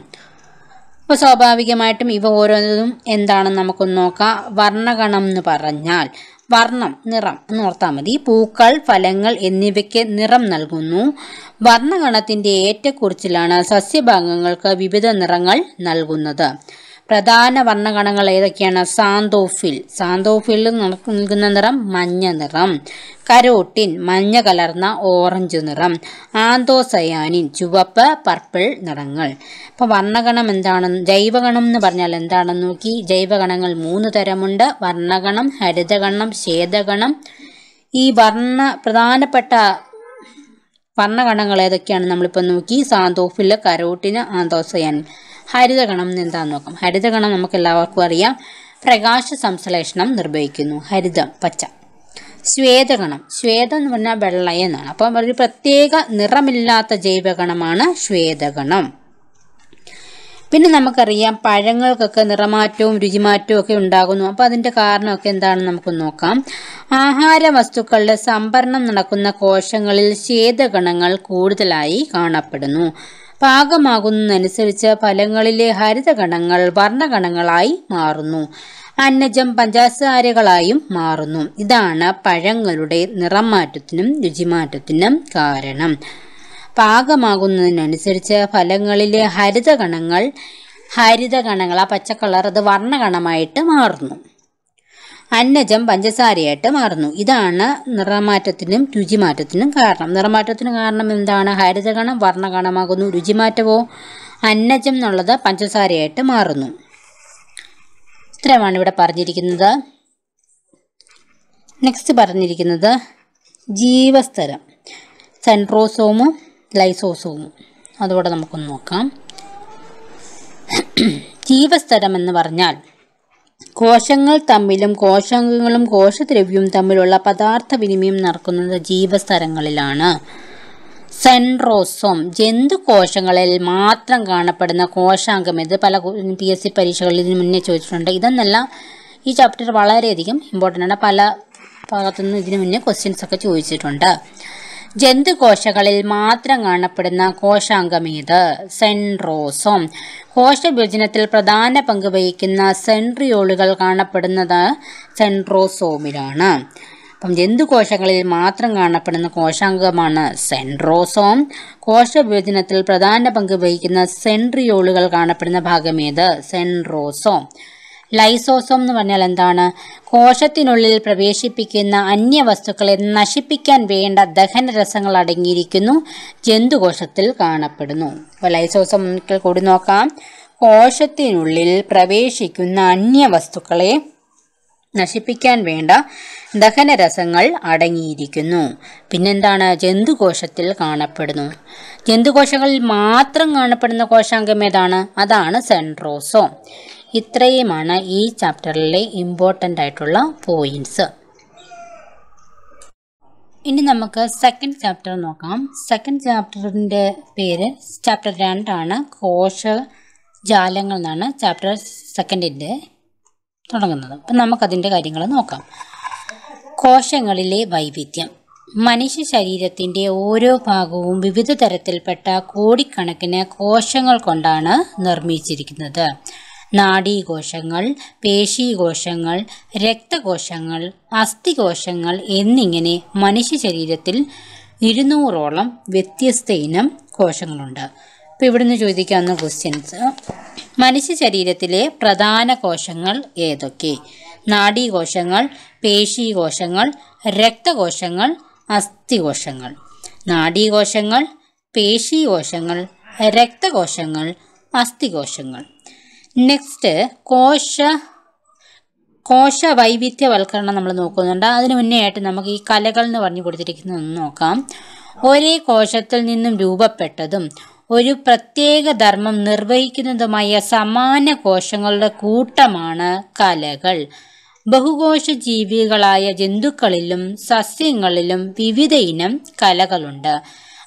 അപ്പോൾ സ്വാഭാവികമായിട്ടും ഇവ ഓരോന്നും എന്താണെന്ന് നമുക്കൊന്ന് നോക്കാം. വർണഗണം എന്ന് പറഞ്ഞാൽ വർണം നിറം എന്ന് ഓർത്താൽ മതി. പൂക്കൾ ഫലങ്ങൾ എന്നിവയ്ക്ക് നിറം നൽകുന്നു. വർണഗണത്തിന്റെ ഏറ്റക്കുറിച്ചിലാണ് സസ്യഭാഗങ്ങൾക്ക് വിവിധ നിറങ്ങൾ നൽകുന്നത്. പ്രധാന വർണഗണങ്ങൾ ഏതൊക്കെയാണ്? സാന്തോഫിൽ. സാന്തോഫിൽ നൽകുന്ന നിറം മഞ്ഞ നിറം. കരോട്ടിൻ മഞ്ഞ കലർന്ന ഓറഞ്ച് നിറം. ആന്തോസയാനിൻ ചുവപ്പ് പർപ്പിൾ നിറങ്ങൾ. അപ്പോൾ വർണഗണം എന്താണെന്ന് ജൈവഗണം എന്ന് പറഞ്ഞാൽ എന്താണെന്ന് നോക്കി. ജൈവഗണങ്ങൾ മൂന്ന് തരമുണ്ട്. വർണഗണം ഹരിതഗണം ശ്വേതഗണം. ഈ വർണ പ്രധാനപ്പെട്ട വർണഗണങ്ങൾ ഏതൊക്കെയാണ് നമ്മളിപ്പോൾ നോക്കി? സാന്തോഫിൽ കരോട്ടിന് ആന്തോസയാൻ ഹരിതഗണം എന്താന്ന് നോക്കാം. ഹരിതഗണം നമുക്ക് എല്ലാവർക്കും അറിയാം. പ്രകാശ സംശ്ലേഷണം നിർവഹിക്കുന്നു. ഹരിതം പച്ച. ശ്വേതഗണം. ശ്വേതം എന്ന് പറഞ്ഞാൽ വെള്ള എന്നാണ്. അപ്പം ഒരു പ്രത്യേക നിറമില്ലാത്ത ജൈവഗണമാണ് ശ്വേതഗണം. പിന്നെ നമുക്കറിയാം പഴങ്ങൾക്കൊക്കെ നിറമാറ്റവും രുചിമാറ്റവും ഒക്കെ ഉണ്ടാകുന്നു. അപ്പോൾ അതിന്റെ കാരണമൊക്കെ എന്താണെന്ന് നമുക്ക് നോക്കാം. ആഹാര വസ്തുക്കളുടെ സംഭരണം നടക്കുന്ന കോശങ്ങളിൽ ശ്വേതഗണങ്ങൾ കൂടുതലായി കാണപ്പെടുന്നു. പാകമാകുന്നതനുസരിച്ച് ഫലങ്ങളിലെ ഹരിതഗണങ്ങൾ വർണഗണങ്ങളായി മാറുന്നു. അന്നജം പഞ്ചസാരകളായും മാറുന്നു. ഇതാണ് പഴങ്ങളുടെ നിറമാറ്റത്തിനും രുചിമാറ്റത്തിനും കാരണം. പാകമാകുന്നതിനനുസരിച്ച് ഫലങ്ങളിലെ ഹരിതഗണങ്ങൾ ഹരിതഗണങ്ങൾ ആ പച്ചക്കളർ അത് വർണഗണമായിട്ട് മാറുന്നു. അന്നജം പഞ്ചസാരയായിട്ട് മാറുന്നു. ഇതാണ് നിറമാറ്റത്തിനും രുചിമാറ്റത്തിനും കാരണം. നിറമാറ്റത്തിന് കാരണം എന്താണ്? ഹരിതഗണം വർണഗണമാകുന്നു. രുചിമാറ്റവോ അന്നജം എന്നുള്ളത് പഞ്ചസാരയായിട്ട് മാറുന്നു. ഇത്രയുമാണ് ഇവിടെ പറഞ്ഞിരിക്കുന്നത്. നെക്സ്റ്റ് പറഞ്ഞിരിക്കുന്നത് ജീവസ്തരം. സെൻട്രോസോമും ലൈസോസോമും. അതുകൂടെ നമുക്കൊന്ന് നോക്കാം. ജീവസ്തരം എന്ന് പറഞ്ഞാൽ കോശങ്ങൾ തമ്മിലും കോശാംഗങ്ങളും കോശദ്രവ്യവും തമ്മിലുള്ള പദാർത്ഥ വിനിമയം നടക്കുന്നത് ജീവസ്തരങ്ങളിലാണ്. സെൻട്രോസോം ജന്തുകോശങ്ങളിൽ മാത്രം കാണപ്പെടുന്ന കോശാംഗം ഇത് പല പി എസ് സി പരീക്ഷകളിൽ ഇതിന് മുന്നേ ചോദിച്ചിട്ടുണ്ട്. ഇതെന്നല്ല ഈ ചാപ്റ്റർ വളരെയധികം ഇമ്പോർട്ടന്റ് ആണ്. പല ഭാഗത്തുനിന്ന് ഇതിന് മുന്നേ ക്വസ്റ്റ്യൻസ് ഒക്കെ ചോദിച്ചിട്ടുണ്ട്. ജന്തുകോശങ്ങളിൽ മാത്രം കാണപ്പെടുന്ന കോശാംഗമേത് സെൻട്രോസോം. കോശവിഭജനത്തിൽ പ്രധാന പങ്ക് വഹിക്കുന്ന സെൻട്രിയോളുകൾ കാണപ്പെടുന്നത് സെൻട്രോസോമിലാണ്. അപ്പം ജന്തുകോശങ്ങളിൽ മാത്രം കാണപ്പെടുന്ന കോശാംഗമാണ് സെൻട്രോസോം. കോശവിഭജനത്തിൽ പ്രധാന പങ്ക് വഹിക്കുന്ന സെൻട്രിയോളുകൾ കാണപ്പെടുന്ന ഭാഗമേത് സെൻട്രോസോം. ലൈസോസോം എന്ന് പറഞ്ഞാൽ എന്താണ്? കോശത്തിനുള്ളിൽ പ്രവേശിപ്പിക്കുന്ന അന്യവസ്തുക്കളെ നശിപ്പിക്കാൻ വേണ്ട ദഹനരസങ്ങൾ അടങ്ങിയിരിക്കുന്നു. ജന്തുകോശത്തിൽ കാണപ്പെടുന്നു. അപ്പോൾ ലൈസോസോം കൂടി നോക്കാം. കോശത്തിനുള്ളിൽ പ്രവേശിക്കുന്ന അന്യവസ്തുക്കളെ നശിപ്പിക്കാൻ വേണ്ട ദഹനരസങ്ങൾ അടങ്ങിയിരിക്കുന്നു. പിന്നെന്താണ്? ജന്തുകോശത്തിൽ കാണപ്പെടുന്നു. ജന്തുകോശങ്ങളിൽ മാത്രം കാണപ്പെടുന്ന കോശാംഗം ഏതാണ്? അതാണ് സെൻട്രോസോം. ഇത്രയുമാണ് ഈ ചാപ്റ്ററിലെ ഇമ്പോർട്ടന്റ് ആയിട്ടുള്ള പോയിന്റ്സ് ഇനി നമുക്ക് സെക്കൻഡ് ചാപ്റ്റർ നോക്കാം. സെക്കൻഡ് ചാപ്റ്ററിന്റെ പേര് ചാപ്റ്റർ രണ്ടാണ് കോശ ജാലങ്ങൾ എന്നാണ് ചാപ്റ്റർ സെക്കൻഡിന്റെ തുടങ്ങുന്നത്. അപ്പം നമുക്കതിന്റെ കാര്യങ്ങൾ നോക്കാം. കോശങ്ങളിലെ വൈവിധ്യം. മനുഷ്യ ശരീരത്തിന്റെ ഓരോ ഭാഗവും വിവിധ തരത്തിൽപ്പെട്ട കോടിക്കണക്കിന് കോശങ്ങൾ കൊണ്ടാണ് നിർമ്മിച്ചിരിക്കുന്നത്. നാഡീകോശങ്ങൾ പേശീകോശങ്ങൾ രക്തകോശങ്ങൾ അസ്ഥികോശങ്ങൾ എന്നിങ്ങനെ മനുഷ്യ ശരീരത്തിൽ ഇരുന്നൂറോളം വ്യത്യസ്ത ഇനം കോശങ്ങളുണ്ട്. അപ്പോൾ ഇവിടുന്ന് ചോദിക്കാവുന്ന ക്വസ്റ്റ്യൻസ് മനുഷ്യ ശരീരത്തിലെ പ്രധാന കോശങ്ങൾ ഏതൊക്കെ? നാഡീകോശങ്ങൾ പേശീകോശങ്ങൾ രക്തകോശങ്ങൾ അസ്ഥികോശങ്ങൾ. നാഡീകോശങ്ങൾ പേശീകോശങ്ങൾ രക്തകോശങ്ങൾ അസ്ഥികോശങ്ങൾ. നെക്സ്റ്റ് കോശ കോശ വൈവിധ്യവൽക്കരണം നമ്മൾ നോക്കുന്നുണ്ട്. അതിനു മുന്നേ ആയിട്ട് നമുക്ക് ഈ കലകൾ എന്ന് പറഞ്ഞു കൊടുത്തിരിക്കുന്നത് ഒന്ന് നോക്കാം. ഒരേ കോശത്തിൽ നിന്നും രൂപപ്പെട്ടതും ഒരു പ്രത്യേക ധർമ്മം നിർവഹിക്കുന്നതുമായ സമാന കോശങ്ങളുടെ കൂട്ടമാണ് കലകൾ. ബഹുകോശ ജീവികളായ ജന്തുക്കളിലും സസ്യങ്ങളിലും വിവിധ ഇനം കലകളുണ്ട്.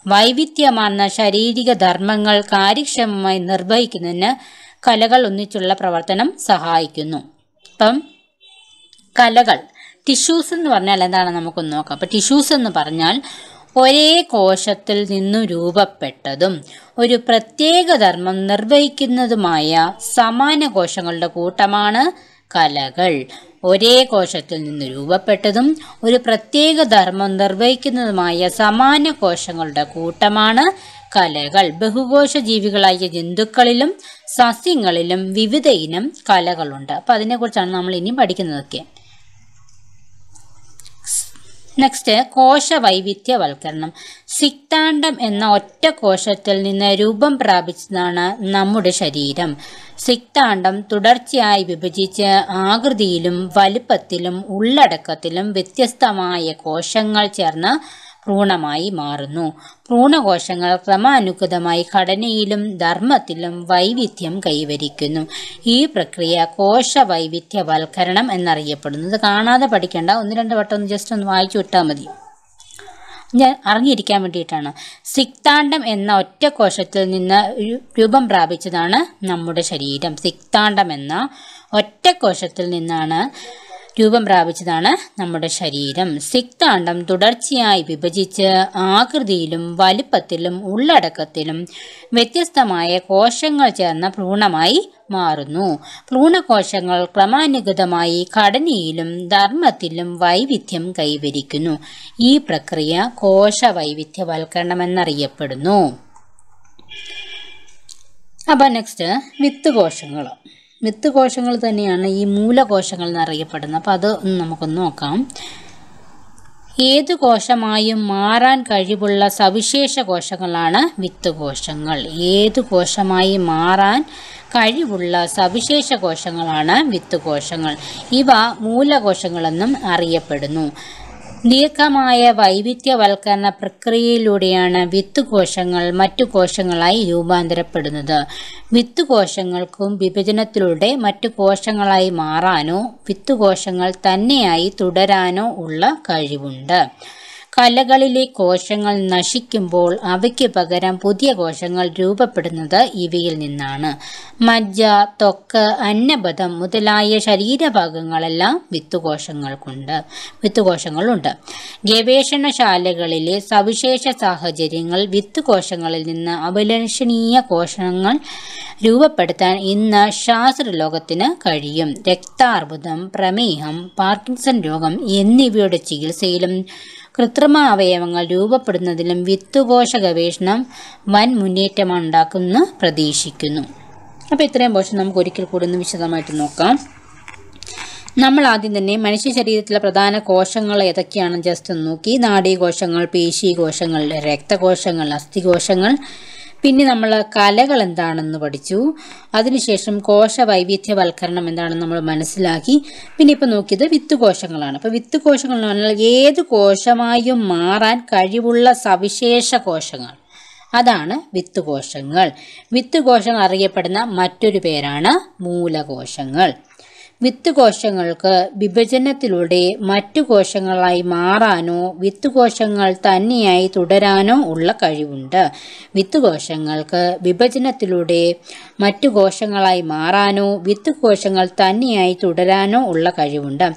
വൈവിധ്യമാർന്ന ശാരീരിക ധർമ്മങ്ങൾ കാര്യക്ഷമമായി നിർവഹിക്കുന്നതിന് കലകൾ ഒന്നിച്ചുള്ള പ്രവർത്തനം സഹായിക്കുന്നു. അപ്പം കലകൾ ടിഷ്യൂസ് എന്ന് പറഞ്ഞാൽ എന്താണ് നമുക്കൊന്ന് നോക്കാം. അപ്പോൾ ടിഷ്യൂസ് എന്ന് പറഞ്ഞാൽ ഒരേ കോശത്തിൽ നിന്നു രൂപപ്പെട്ടതും ഒരു പ്രത്യേക ധർമ്മം നിർവഹിക്കുന്നതുമായ സമാന കോശങ്ങളുടെ കൂട്ടമാണ് കലകൾ. ഒരേ കോശത്തിൽ നിന്ന് രൂപപ്പെട്ടതും ഒരു പ്രത്യേക ധർമ്മം നിർവഹിക്കുന്നതുമായ സമാന കോശങ്ങളുടെ കൂട്ടമാണ് കലകൾ ബഹുകോശ ജീവികളായ ജന്തുക്കളിലും സസ്യങ്ങളിലും വിവിധ ഇനം കലകളുണ്ട്. അപ്പം അതിനെക്കുറിച്ചാണ് നമ്മൾ ഇനി പഠിക്കുന്നതൊക്കെ. നെക്സ്റ്റ് കോശ വൈവിധ്യവൽക്കരണം സിക്താണ്ഡം എന്ന ഒറ്റ കോശത്തിൽ നിന്ന് രൂപം പ്രാപിച്ചതാണ് നമ്മുടെ ശരീരം. സിക്താണ്ഡം തുടർച്ചയായി വിഭജിച്ച് ആകൃതിയിലും വലുപ്പത്തിലും ഉള്ളടക്കത്തിലും വ്യത്യസ്തമായ കോശങ്ങൾ ചേർന്ന് ഭ്രൂണമായി മാറുന്നു. ഭ്രൂണകോശങ്ങൾ ക്രമാനുഗതമായി ഘടനയിലും ധർമ്മത്തിലും വൈവിധ്യം കൈവരിക്കുന്നു. ഈ പ്രക്രിയ കോശ വൈവിധ്യവൽക്കരണം എന്നറിയപ്പെടുന്നു ഇത് കാണാതെ പഠിക്കേണ്ട. ഒന്ന് രണ്ട് വട്ടം ഒന്ന് ജസ്റ്റ് ഒന്ന് വായിച്ചു വിട്ടാൽ മതി. ഞാൻ അറിഞ്ഞിരിക്കാൻ വേണ്ടിയിട്ടാണ്. സിക്താണ്ഡം എന്ന ഒറ്റ കോശത്തിൽ നിന്ന് രൂപം പ്രാപിച്ചതാണ് നമ്മുടെ ശരീരം. സിക്താണ്ഡം എന്ന ഒറ്റ കോശത്തിൽ നിന്നാണ് രൂപം പ്രാപിച്ചതാണ് നമ്മുടെ ശരീരം. സിക്താണ്ഡം തുടർച്ചയായി വിഭജിച്ച് ആകൃതിയിലും വലിപ്പത്തിലും ഉള്ളടക്കത്തിലും വ്യത്യസ്തമായ കോശങ്ങൾ ചേർന്ന ഭ്രൂണമായി മാറുന്നു. ഭ്രൂണകോശങ്ങൾ ക്രമാനുഗതമായി ഘടനയിലും ധർമ്മത്തിലും വൈവിധ്യം കൈവരിക്കുന്നു. ഈ പ്രക്രിയ കോശ വൈവിധ്യവൽക്കരണം എന്നറിയപ്പെടുന്നു അപ്പം നെക്സ്റ്റ് വിത്ത് കോശങ്ങൾ. വിത്ത് കോശങ്ങൾ തന്നെയാണ് ഈ മൂലകോശങ്ങൾ എന്നറിയപ്പെടുന്നത്. അപ്പോൾ അത് നമുക്കൊന്ന് നോക്കാം. ഏതു കോശമായും മാറാൻ കഴിവുള്ള സവിശേഷ കോശങ്ങളാണ് വിത്ത് കോശങ്ങൾ ഏതു കോശമായി മാറാൻ കഴിവുള്ള സവിശേഷ കോശങ്ങളാണ് വിത്ത് കോശങ്ങൾ ഇവ മൂലകോശങ്ങളെന്നും അറിയപ്പെടുന്നു. ദീർഘമായ വൈവിധ്യവൽക്കരണ പ്രക്രിയയിലൂടെയാണ് വിത്ത് കോശങ്ങൾ മറ്റു കോശങ്ങളായി രൂപാന്തരപ്പെടുന്നത്. വിത്ത് കോശങ്ങൾക്കും വിഭജനത്തിലൂടെ മറ്റു കോശങ്ങളായി മാറാനോ വിത്ത് കോശങ്ങൾ തന്നെയായി തുടരാനോ ഉള്ള കഴിവുണ്ട്. കലകളിലെ കോശങ്ങൾ നശിക്കുമ്പോൾ അവയ്ക്ക് പകരം പുതിയ കോശങ്ങൾ രൂപപ്പെടുന്നത് ഇവയിൽ നിന്നാണ്. മജ്ജ ത്വക്ക് അന്നബദം മുതലായ ശരീരഭാഗങ്ങളെല്ലാം വിത്തുകോശങ്ങൾക്കുണ്ട് വിത്തുകോശങ്ങളുണ്ട് ഗവേഷണശാലകളിലെ സവിശേഷ സാഹചര്യങ്ങൾ വിത്തുകോശങ്ങളിൽ നിന്ന് അഭിലഷണീയ കോശങ്ങൾ രൂപപ്പെടുത്താൻ ഇന്ന് ശാസ്ത്രലോകത്തിന് കഴിയും. രക്താർബുദം പ്രമേഹം പാർക്കിൻസൺ രോഗം എന്നിവയുടെ ചികിത്സയിലും കൃത്രിമ അവയവങ്ങൾ രൂപപ്പെടുന്നതിലും വിത്തുകോശ ഗവേഷണം വൻ മുന്നേറ്റമുണ്ടാക്കുമെന്ന് പ്രതീക്ഷിക്കുന്നു. അപ്പോൾ ഇത്രയും പോഷൻ നമുക്ക് ഒരിക്കൽ കൂടി ഒന്ന് വിശദമായിട്ട് നോക്കാം. നമ്മൾ ആദ്യം തന്നെ മനുഷ്യ ശരീരത്തിലെ പ്രധാന കോശങ്ങൾ ഏതൊക്കെയാണെന്ന് ജസ്റ്റ് നോക്കി. നാഡീകോശങ്ങൾ പേശീകോശങ്ങൾ രക്തകോശങ്ങൾ അസ്ഥികോശങ്ങൾ പിന്നെ നമ്മൾ കലകൾ എന്താണെന്ന് പഠിച്ചു. അതിനുശേഷം കോശ വൈവിധ്യവൽക്കരണം എന്താണെന്ന് നമ്മൾ മനസ്സിലാക്കി. പിന്നെ ഇപ്പം നോക്കിയത് വിത്തുകോശങ്ങളാണ്. അപ്പോൾ വിത്തുകോശങ്ങൾ എന്ന് പറഞ്ഞാൽ ഏത് കോശമായും മാറാൻ കഴിവുള്ള സവിശേഷ കോശങ്ങൾ. അതാണ് വിത്തുകോശങ്ങൾ. വിത്തുകോശങ്ങൾ അറിയപ്പെടുന്ന മറ്റൊരു പേരാണ് മൂലകോശങ്ങൾ. വിത്തുകോശങ്ങൾക്ക് വിഭജനത്തിലൂടെ മറ്റു കോശങ്ങളായി മാറാനോ വിത്ത് കോശങ്ങൾ തന്നെയായി തുടരാനോ ഉള്ള കഴിവുണ്ട്. വിത്ത് കോശങ്ങൾക്ക് വിഭജനത്തിലൂടെ മറ്റു കോശങ്ങളായി മാറാനോ വിത്ത് കോശങ്ങൾ തന്നെയായി തുടരാനോ ഉള്ള കഴിവുണ്ട്.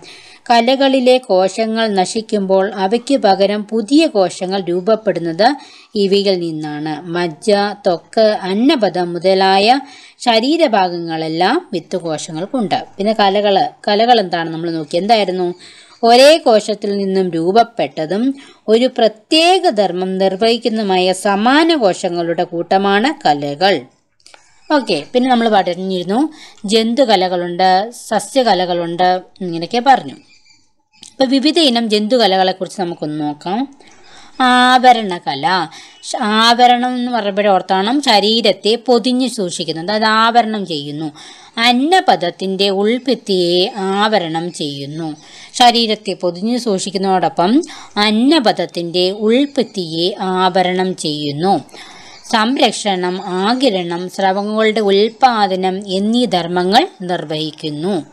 കലകളിലെ കോശങ്ങൾ നശിക്കുമ്പോൾ അവയ്ക്ക് പകരം പുതിയ കോശങ്ങൾ രൂപപ്പെടുന്നത് ഇവയിൽ നിന്നാണ്. മജ്ജ ത്വക്ക് അന്നപദം മുതലായ ശരീരഭാഗങ്ങളെല്ലാം വിത്തുകോശങ്ങൾക്കുണ്ട്. പിന്നെ കലകൾ കലകൾ എന്താണ് നമ്മൾ നോക്കി? എന്തായിരുന്നു? ഒരേ കോശത്തിൽ നിന്നും രൂപപ്പെട്ടതും ഒരു പ്രത്യേക ധർമ്മം നിർവഹിക്കുന്നതുമായ സമാന കോശങ്ങളുടെ കൂട്ടമാണ് കലകൾ. ഓക്കെ പിന്നെ നമ്മൾ പറഞ്ഞിരുന്നു ജന്തുകലകളുണ്ട് സസ്യകലകളുണ്ട് ഇങ്ങനെയൊക്കെ പറഞ്ഞു. അപ്പോൾ വിവിധ ഇനം ജന്തുകലകളെക്കുറിച്ച് നമുക്കൊന്ന് നോക്കാം. ആവരണകല ആഭരണം എന്ന് പറയുമ്പോൾ ഓർത്താണ് ശരീരത്തെ പൊതിഞ്ഞു സൂക്ഷിക്കുന്നത് അതായത് ആവരണം ചെയ്യുന്നു. അന്നപദത്തിന്റെ ഉൾഭിത്തിയെ ആവരണം ചെയ്യുന്നു. ശരീരത്തെ പൊതിഞ്ഞു സൂക്ഷിക്കുന്നതോടൊപ്പം അന്നപദത്തിന്റെ ഉൾഭിത്തിയെ ആവരണം ചെയ്യുന്നു. സംരക്ഷണം ആകിരണം സ്രവങ്ങളുടെ ഉൽപാദനം എന്നീ ധർമ്മങ്ങൾ നിർവഹിക്കുന്നു.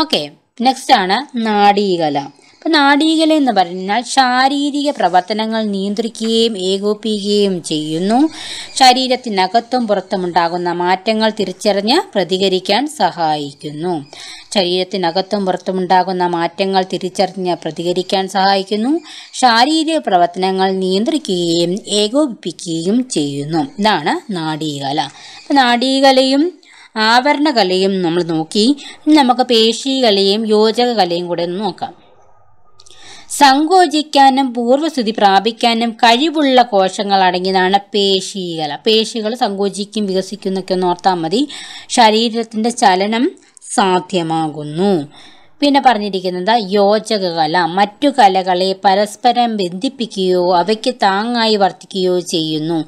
ഓക്കെ. നെക്സ്റ്റ് ആണ് നാഡീകല അപ്പം നാഡീകല എന്ന് പറഞ്ഞാൽ ശാരീരിക പ്രവർത്തനങ്ങൾ നിയന്ത്രിക്കുകയും ഏകോപിക്കുകയും ചെയ്യുന്നു. ശരീരത്തിനകത്തും പുറത്തും ഉണ്ടാകുന്ന മാറ്റങ്ങൾ തിരിച്ചറിഞ്ഞ് പ്രതികരിക്കാൻ സഹായിക്കുന്നു. ശരീരത്തിനകത്തും പുറത്തും ഉണ്ടാകുന്ന മാറ്റങ്ങൾ തിരിച്ചറിഞ്ഞ് പ്രതികരിക്കാൻ സഹായിക്കുന്നു. ശാരീരിക പ്രവർത്തനങ്ങൾ നിയന്ത്രിക്കുകയും ഏകോപിപ്പിക്കുകയും ചെയ്യുന്നു. ഇതാണ് നാഡീകല നാടീകലയും ആവരണകലയും നമ്മൾ നോക്കി നമുക്ക് നമുക്ക് യോജക കലയും കൂടെ ഒന്ന് നോക്കാം. സങ്കോചിക്കാനും പൂർവസ്ഥിതി പ്രാപിക്കാനും കഴിവുള്ള കോശങ്ങൾ അടങ്ങിയതാണ് പേശികൾ പേശികൾ സങ്കോചിക്കും വികസിക്കും എന്നൊക്കെ ഓർത്താൽ മതി. ശരീരത്തിന്റെ ചലനം സാധ്യമാകുന്നു. പിന്നെ പറഞ്ഞിരിക്കുന്നത് യോജക കല മറ്റു കലകളെ പരസ്പരം ബന്ധിപ്പിക്കുകയോ അവയ്ക്ക് താങ്ങായി വർത്തിക്കുകയോ ചെയ്യുന്നു.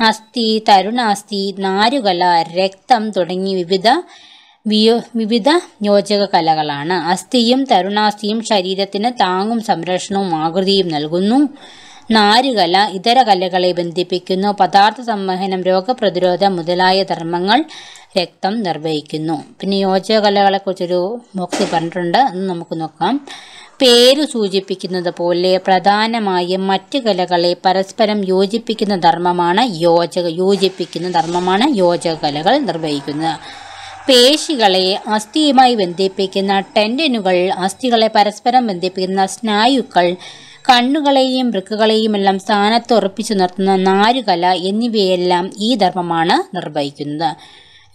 അസ്ഥി തരുണാസ്ഥി നാരുകല രക്തം തുടങ്ങി വിവിധ വിവിധ യോജക കലകളാണ്. അസ്ഥിയും തരുണാസ്ഥിയും ശരീരത്തിന് താങ്ങും സംരക്ഷണവും ആകൃതിയും നൽകുന്നു. നാരുകല ഇതര കലകളെ ബന്ധിപ്പിക്കുന്നു. പദാർത്ഥ സംവഹനം രോഗപ്രതിരോധം മുതലായ ധർമ്മങ്ങൾ രക്തം നിർവഹിക്കുന്നു. പിന്നെ യോജക കലകളെക്കുറിച്ചൊരു ബോക്സിൽ പറഞ്ഞിട്ടുണ്ട്. അത് നമുക്ക് നോക്കാം. പേര് സൂചിപ്പിക്കുന്നത് പോലെ പ്രധാനമായും മറ്റ് കലകളെ പരസ്പരം യോജിപ്പിക്കുന്ന ധർമ്മമാണ് യോജക യോജിപ്പിക്കുന്ന ധർമ്മമാണ് യോജക കലകൾ നിർവഹിക്കുന്നത്. പേശികളെ അസ്ഥിയുമായി ബന്ധിപ്പിക്കുന്ന ടെൻഡനുകൾ അസ്ഥികളെ പരസ്പരം ബന്ധിപ്പിക്കുന്ന സ്നായുക്കൾ കണ്ണുകളെയും വൃക്കുകളെയും എല്ലാം സ്ഥാനത്ത് ഉറപ്പിച്ചു നിർത്തുന്ന നാരുകല എന്നിവയെല്ലാം ഈ ധർമ്മമാണ് നിർവഹിക്കുന്നത്.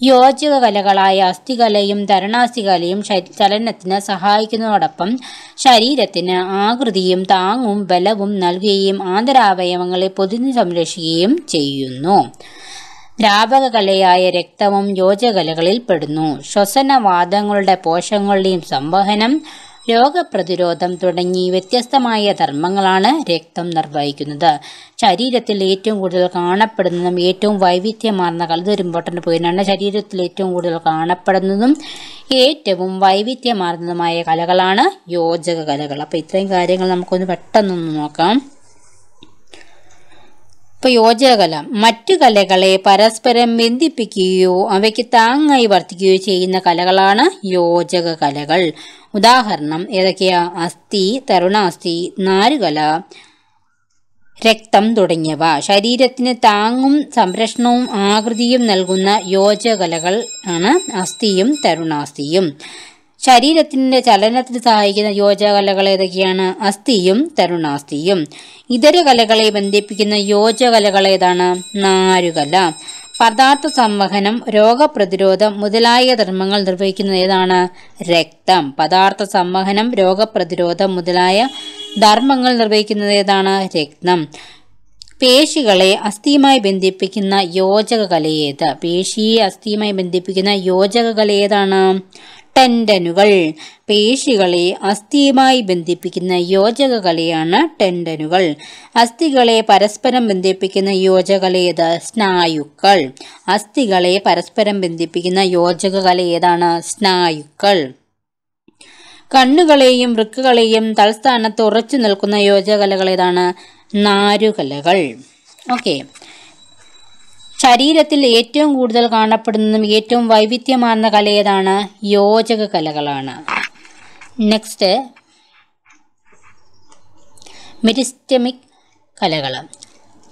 യോജക കലകളായ അസ്ഥികലയും തരണാസ്ഥികലയും ശരി- ചലനത്തിന് സഹായിക്കുന്നതോടൊപ്പം ശരീരത്തിന് ആകൃതിയും താങ്ങും ബലവും നൽകുകയും ആന്തരാവയവങ്ങളെ പൊതിഞ്ഞു സംരക്ഷിക്കുകയും ചെയ്യുന്നു. ദ്രാവക കലയായ രക്തവും യോജകലകളിൽ പെടുന്നു ശ്വസനവാദങ്ങളുടെ പോഷകങ്ങളുടെയും സംവഹനം രോഗപ്രതിരോധം തുടങ്ങി വ്യത്യസ്തമായ ധർമ്മങ്ങളാണ് രക്തം നിർവഹിക്കുന്നത്. ശരീരത്തിൽ ഏറ്റവും കൂടുതൽ കാണപ്പെടുന്നതും ഏറ്റവും വൈവിധ്യമാർന്ന ഇതൊരു ഇമ്പോർട്ടന്റ് പോയിന്റാണ് ശരീരത്തിൽ ഏറ്റവും കൂടുതൽ കാണപ്പെടുന്നതും ഏറ്റവും വൈവിധ്യമാർന്നതുമായ കലകളാണ് യോജക കലകൾ അപ്പോൾ ഇത്രയും കാര്യങ്ങൾ നമുക്കൊന്ന് പെട്ടെന്നൊന്ന് നോക്കാം. ഇപ്പോൾ മറ്റു കലകളെ പരസ്പരം ബന്ധിപ്പിക്കുകയോ അവയ്ക്ക് താങ്ങായി വർത്തിക്കുകയോ ചെയ്യുന്ന കലകളാണ് യോജക കലകൾ ഉദാഹരണം ഏതൊക്കെയാ? അസ്ഥി തരുണാസ്ഥി നാരുകല രക്തം തുടങ്ങിയവ. ശരീരത്തിന് താങ്ങും സംരക്ഷണവും ആകൃതിയും നൽകുന്ന യോജകലകൾ ആണ് അസ്ഥിയും തരുണാസ്ഥിയും. ശരീരത്തിന്റെ ചലനത്തിന് സഹായിക്കുന്ന യോജകലകൾ ഏതൊക്കെയാണ്? അസ്ഥിയും തരുണാസ്ഥിയും. ഇതര കലകളെ ബന്ധിപ്പിക്കുന്ന യോജകലകൾ ഏതാണ്? നാരുകല. പദാർത്ഥ സംവഹനം രോഗപ്രതിരോധം മുതലായ ധർമ്മങ്ങൾ നിർവഹിക്കുന്നത് ഏതാണ്? രക്തം. പദാർത്ഥ സംവഹനം രോഗപ്രതിരോധം മുതലായ ധർമ്മങ്ങൾ നിർവഹിക്കുന്നത് ഏതാണ്? രക്തം. പേശികളെ അസ്ഥിയുമായി ബന്ധിപ്പിക്കുന്ന യോജക കലയേത് പേശിയെ അസ്ഥിയുമായി ബന്ധിപ്പിക്കുന്ന യോജക ഏതാണ്? ടെൻഡനുകൾ. പേശികളെ അസ്ഥിയുമായി ബന്ധിപ്പിക്കുന്ന യോജക കലയാണ് ടെൻഡനുകൾ. അസ്ഥികളെ പരസ്പരം ബന്ധിപ്പിക്കുന്ന യോജക കല ഏത്? സ്നായുക്കൾ. അസ്ഥികളെ പരസ്പരം ബന്ധിപ്പിക്കുന്ന യോജക കല ഏതാണ്? സ്നായുക്കൾ. കണ്ണുകളെയും വൃക്കുകളെയും തൽസ്ഥാനത്ത് ഉറച്ചു നിൽക്കുന്ന യോജകലകൾ ഏതാണ്? നാരുകലകൾ. ഓക്കെ. ശരീരത്തിൽ ഏറ്റവും കൂടുതൽ കാണപ്പെടുന്നതും ഏറ്റവും വൈവിധ്യമാർന്ന കല ഏതാണ്? യോജക കലകളാണ്. നെക്സ്റ്റ് മെരിസ്റ്റമിക് കലകൾ.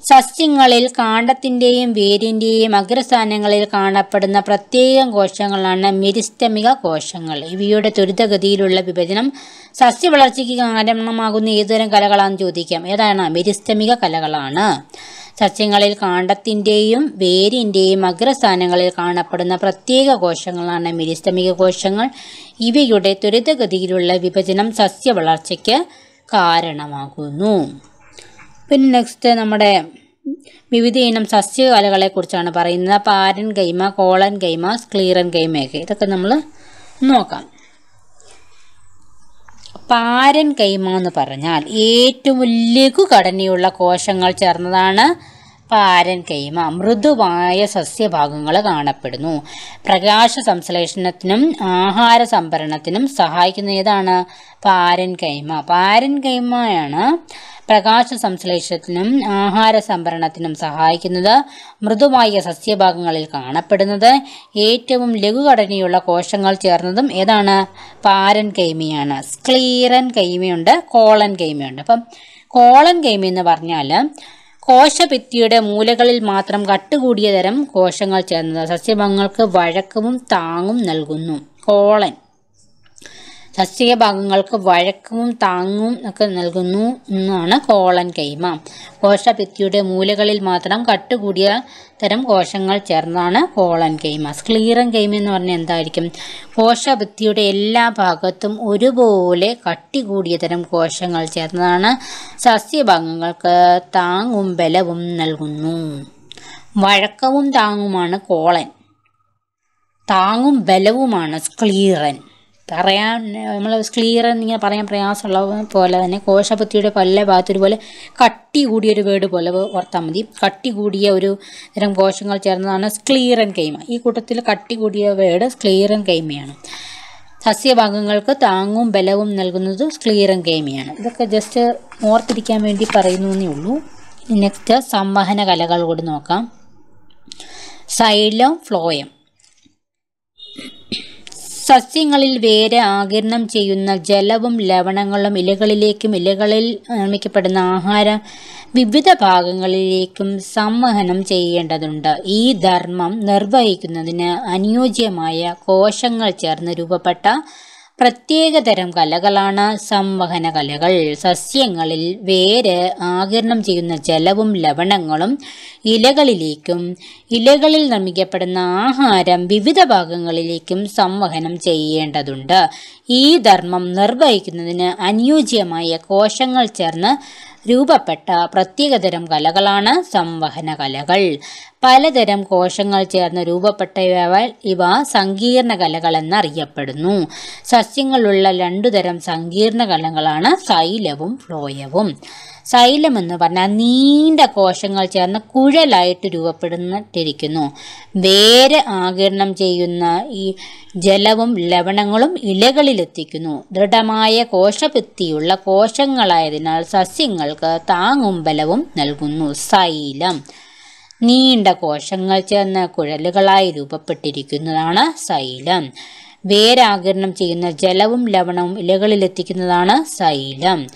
സസ്യങ്ങളിൽ കാണ്ഡത്തിന്റെയും വേരിന്റെയും അഗ്രസ്ഥാനങ്ങളിൽ കാണപ്പെടുന്ന പ്രത്യേകം കോശങ്ങളാണ് മെരിസ്റ്റമിക കോശങ്ങൾ. ഇവയുടെ ത്വരിതഗതിയിലുള്ള വിഭജനം സസ്യവളർച്ചയ്ക്ക് കാരണമാകുന്ന ഏതുതരം കലകളാണെന്ന് ചോദിക്കാം. ഏതാണ്? മെരിസ്റ്റമിക കലകളാണ്. സസ്യങ്ങളിൽ കാണ്ഡത്തിന്റെയും വേരിന്റെയും അഗ്രസ്ഥാനങ്ങളിൽ കാണപ്പെടുന്ന പ്രത്യേക കോശങ്ങളാണ് മെരിസ്റ്റമിക കോശങ്ങൾ. ഇവയുടെ ത്വരിതഗതിയിലുള്ള വിഭജനം സസ്യ വളർച്ചയ്ക്ക് കാരണമാകുന്നു. പിന്നെ നെക്സ്റ്റ് നമ്മുടെ വിവിധ ഇനം സസ്യകലകളെ കുറിച്ചാണ് പറയുന്നത്. പാരൻ ഗൈമ കോളൻ ഗൈമ സ്ക്ലീറൻ ഗൈമയൊക്കെ. ഇതൊക്കെ നമ്മൾ നോക്കാം. പാരൻ കൈമ എന്ന് പറഞ്ഞാൽ ഏറ്റവും ലഘുഘടനയുള്ള കോശങ്ങൾ ചേർന്നതാണ് പാരൻ കൈമ. മൃദുവായ സസ്യഭാഗങ്ങൾ കാണപ്പെടുന്നു. പ്രകാശ സംശ്ലേഷണത്തിനും ആഹാര സംഭരണത്തിനും സഹായിക്കുന്ന ഏതാണ്? പാരൻ കൈമ. പാരൻ കൈമയാണ് പ്രകാശ സംശ്ലേഷണത്തിനും ആഹാര സംഭരണത്തിനും സഹായിക്കുന്നത് മൃദുവായ സസ്യഭാഗങ്ങളിൽ കാണപ്പെടുന്നത്. ഏറ്റവും ലഘുഘടനയുള്ള കോശങ്ങൾ ചേർന്നതും ഏതാണ്? പാരൻ കൈമയാണ്. സ്ക്ലീറൻ കൈമയുണ്ട് കോളൻ കൈമയുണ്ട്. അപ്പം കോളൻ കൈമ എന്ന് പറഞ്ഞാൽ കോശഭിത്തിയുടെ മൂലകളിൽ മാത്രം കട്ടുകൂടിയ തരം കോശങ്ങൾ ചേർന്നത് സസ്യഭാഗങ്ങൾക്ക് വഴക്കവും താങ്ങും നൽകുന്നു. കോളൻ. സസ്യഭാഗങ്ങൾക്ക് വഴക്കവും താങ്ങും ഒക്കെ നൽകുന്നു എന്നാണ് കോളൻ കൈമ. കോശഭിത്തിയുടെ മൂലകളിൽ മാത്രം കട്ടുകൂടിയ തരം കോശങ്ങൾ ചേർന്നാണ് കോളൻ കൈമ. സ്ക്ലീറൻ കൈമ എന്ന് പറഞ്ഞാൽ എന്തായിരിക്കും? കോശഭിത്തിയുടെ എല്ലാ ഭാഗത്തും ഒരുപോലെ കട്ടി കൂടിയ തരം കോശങ്ങൾ ചേർന്നതാണ് സസ്യഭാഗങ്ങൾക്ക് താങ്ങും ബലവും നൽകുന്നു. വഴക്കവും താങ്ങുമാണ് കോളൻ. താങ്ങും ബലവുമാണ് സ്ക്ലീറൻ. പറയാൻ നമ്മൾ ക്ലിയർ എന്നിങ്ങനെ പറയാൻ പ്രയാസമുള്ള പോലെ തന്നെ കോശപത്തിയുടെ പല ഭാഗത്തൊരുപോലെ കട്ടി കൂടിയ ഒരു വേർഡ് പോലെ ഓർത്താൽ മതി. കട്ടി കൂടിയ ഒരു തരം കോശങ്ങൾ ചേർന്നതാണ് സ്ക്ലീറൻ കൈമ ഈ കൂട്ടത്തിൽ കട്ടി കൂടിയ വേർഡ് സ്ക്ലീറൻ കൈമയാണ് സസ്യഭാഗങ്ങൾക്ക് താങ്ങും ബലവും നൽകുന്നത് സ്ക്ലീറൻ കൈമയാണ് ഇതൊക്കെ ജസ്റ്റ് ഓർത്തിരിക്കാൻ വേണ്ടി പറയുന്നു എന്നേ ഉള്ളൂ. നെക്സ്റ്റ് സംവഹന കലകൾ കൂടി നോക്കാം. സൈലം ഫ്ലോയം സസ്യങ്ങളിൽ വേര് ആകിരണം ചെയ്യുന്ന ജലവും ലവണങ്ങളും ഇലകളിലേക്കും ഇലകളിൽ നിർമ്മിക്കപ്പെടുന്ന ആഹാരം വിവിധ ഭാഗങ്ങളിലേക്കും സംവഹനം ചെയ്യേണ്ടതുണ്ട്. ഈ ധർമ്മം നിർവഹിക്കുന്നതിന് അനുയോജ്യമായ കോശങ്ങൾ ചേർന്ന് രൂപപ്പെട്ട പ്രത്യേകതരം കലകളാണ് സംവഹന കലകൾ സസ്യങ്ങളിൽ വേര് ആകിരണം ചെയ്യുന്ന ജലവും ലവണങ്ങളും ഇലകളിലേക്കും ഇലകളിൽ നിർമ്മിക്കപ്പെടുന്ന ആഹാരം വിവിധ ഭാഗങ്ങളിലേക്കും സംവഹനം ചെയ്യേണ്ടതുണ്ട്. ഈ ധർമ്മം നിർവഹിക്കുന്നതിന് അനുയോജ്യമായ കോശങ്ങൾ ചേർന്ന് രൂപപ്പെട്ട പ്രത്യേകതരം കലകളാണ് സംവഹന കലകൾ. പലതരം കോശങ്ങൾ ചേർന്ന് രൂപപ്പെട്ടവ ഇവ സങ്കീർണ കലകൾ എന്നറിയപ്പെടുന്നു സസ്യങ്ങളുള്ള രണ്ടുതരം സങ്കീർണ കലകളാണ് സൈലവും ഫ്ലോയവും. സൈലം എന്ന് പറഞ്ഞാൽ നീണ്ട കോശങ്ങൾ ചേർന്ന് കുഴലായിട്ട് രൂപപ്പെടുന്നിട്ടിരിക്കുന്നു. വേര് ആകിരണം ചെയ്യുന്ന ഈ ജലവും ലവണങ്ങളും ഇലകളിലെത്തിക്കുന്നു. ദൃഢമായ കോശഭിത്തിയുള്ള കോശങ്ങളായതിനാൽ സസ്യങ്ങൾക്ക് താങ്ങും ബലവും നൽകുന്നു. സൈലം നീണ്ട കോശങ്ങൾ ചേർന്ന് കുഴലുകളായി രൂപപ്പെട്ടിരിക്കുന്നതാണ് സൈലം വേരാകിരണം ചെയ്യുന്ന ജലവും ലവണവും ഇലകളിലെത്തിക്കുന്നതാണ് സൈലം.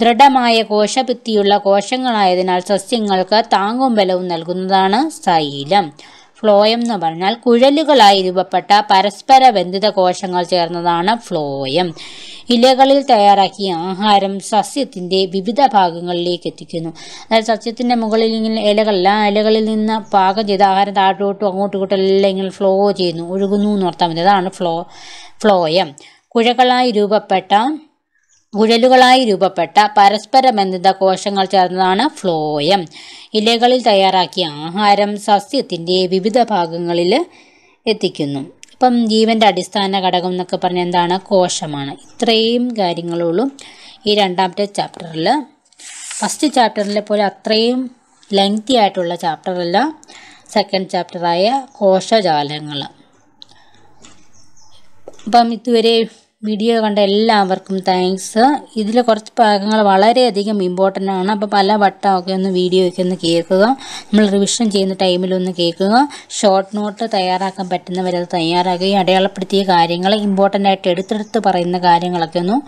ദൃഢമായ കോശഭിത്തിയുള്ള കോശങ്ങളായതിനാൽ സസ്യങ്ങൾക്ക് താങ്ങും ബലവും നൽകുന്നതാണ് സൈലം. ഫ്ലോയം എന്ന് പറഞ്ഞാൽ കുഴലുകളായി രൂപപ്പെട്ട പരസ്പര ബന്ധിത കോശങ്ങൾ ചേർന്നതാണ് ഫ്ലോയം. ഇലകളിൽ തയ്യാറാക്കിയ ആഹാരം സസ്യത്തിന്റെ വിവിധ ഭാഗങ്ങളിലേക്ക് എത്തിക്കുന്നു. അതായത് സസ്യത്തിന്റെ മുകളിൽ ഇങ്ങനെ ഇലകളില്ല ഇലകളിൽ നിന്ന് പാകം ചെയ്ത ആഹാരം താഴോട്ടും അങ്ങോട്ടും ഇങ്ങോട്ടും എല്ലാം ഇങ്ങനെ ഫ്ലോ ചെയ്യുന്നു. ഒഴുകുന്നു എന്ന് ഓർത്താൽ മതി അതാണ് ഫ്ലോ ഫ്ലോയം കുഴകളായി രൂപപ്പെട്ട കുഴലുകളായി രൂപപ്പെട്ട പരസ്പര ബന്ധിത കോശങ്ങൾ ചേർന്നതാണ് ഫ്ലോയം ഇലകളിൽ തയ്യാറാക്കിയ ആഹാരം സസ്യത്തിന്റെ വിവിധ ഭാഗങ്ങളിൽ എത്തിക്കുന്നു. ഇപ്പം ജീവന്റെ അടിസ്ഥാന ഘടകം എന്നൊക്കെ പറഞ്ഞാൽ എന്താണ്? കോശമാണ്. ഇത്രയും കാര്യങ്ങളുള്ളൂ ഈ രണ്ടാമത്തെ ചാപ്റ്ററിൽ ഫസ്റ്റ് ചാപ്റ്ററിലെ പോലെ അത്രയും ലെങ്തി ആയിട്ടുള്ള ചാപ്റ്ററല്ല. സെക്കൻഡ് ചാപ്റ്ററായ കോശജാലങ്ങൾ അപ്പം ഇതുവരെ വീഡിയോ കണ്ട എല്ലാവർക്കും താങ്ക്സ് ഇതിൽ കുറച്ച് ഭാഗങ്ങൾ വളരെയധികം ഇമ്പോർട്ടന്റ് ആണ്. അപ്പോൾ പല വട്ടമൊക്കെ ഒന്ന് വീഡിയോ ഒക്കെ ഒന്ന് കേൾക്കുക. നമ്മൾ റിവിഷൻ ചെയ്യുന്ന ടൈമിലൊന്ന് കേൾക്കുക. ഷോർട്ട് നോട്ട് തയ്യാറാക്കാൻ പറ്റുന്നവരത് തയ്യാറാക്കുകയും അടയാളപ്പെടുത്തിയ കാര്യങ്ങൾ ഇമ്പോർട്ടന്റ് ആയിട്ട് എടുത്തെടുത്ത് പറയുന്ന കാര്യങ്ങളൊക്കെ ഒന്ന്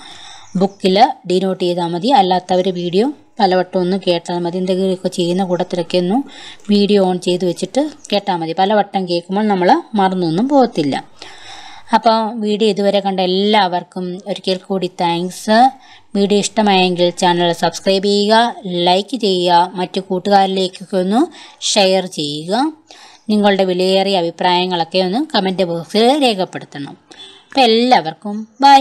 ബുക്കിൽ ഡിനോട്ട് ചെയ്താൽ മതി. അല്ലാത്തവർ വീഡിയോ പലവട്ടം ഒന്ന് കേട്ടാൽ മതി. എന്തെങ്കിലുമൊക്കെ ചെയ്യുന്ന കൂട്ടത്തിലൊക്കെ ഒന്ന് വീഡിയോ ഓൺ ചെയ്ത് വെച്ചിട്ട് കേട്ടാൽ മതി. പലവട്ടം കേൾക്കുമ്പോൾ നമ്മൾ മറന്നൊന്നും പോകത്തില്ല. അപ്പോൾ വീഡിയോ ഇതുവരെ കണ്ട എല്ലാവർക്കും ഒരിക്കൽ കൂടി താങ്ക്സ് വീഡിയോ ഇഷ്ടമായെങ്കിൽ ചാനൽ സബ്സ്ക്രൈബ് ചെയ്യുക ലൈക്ക് ചെയ്യുക മറ്റു കൂട്ടുകാരിലേക്കൊക്കെ ഒന്ന് ഷെയർ ചെയ്യുക. നിങ്ങളുടെ വിലയേറിയ അഭിപ്രായങ്ങളൊക്കെ ഒന്ന് കമന്റ് ബോക്സിൽ രേഖപ്പെടുത്തണം. അപ്പോൾ എല്ലാവർക്കും ബൈ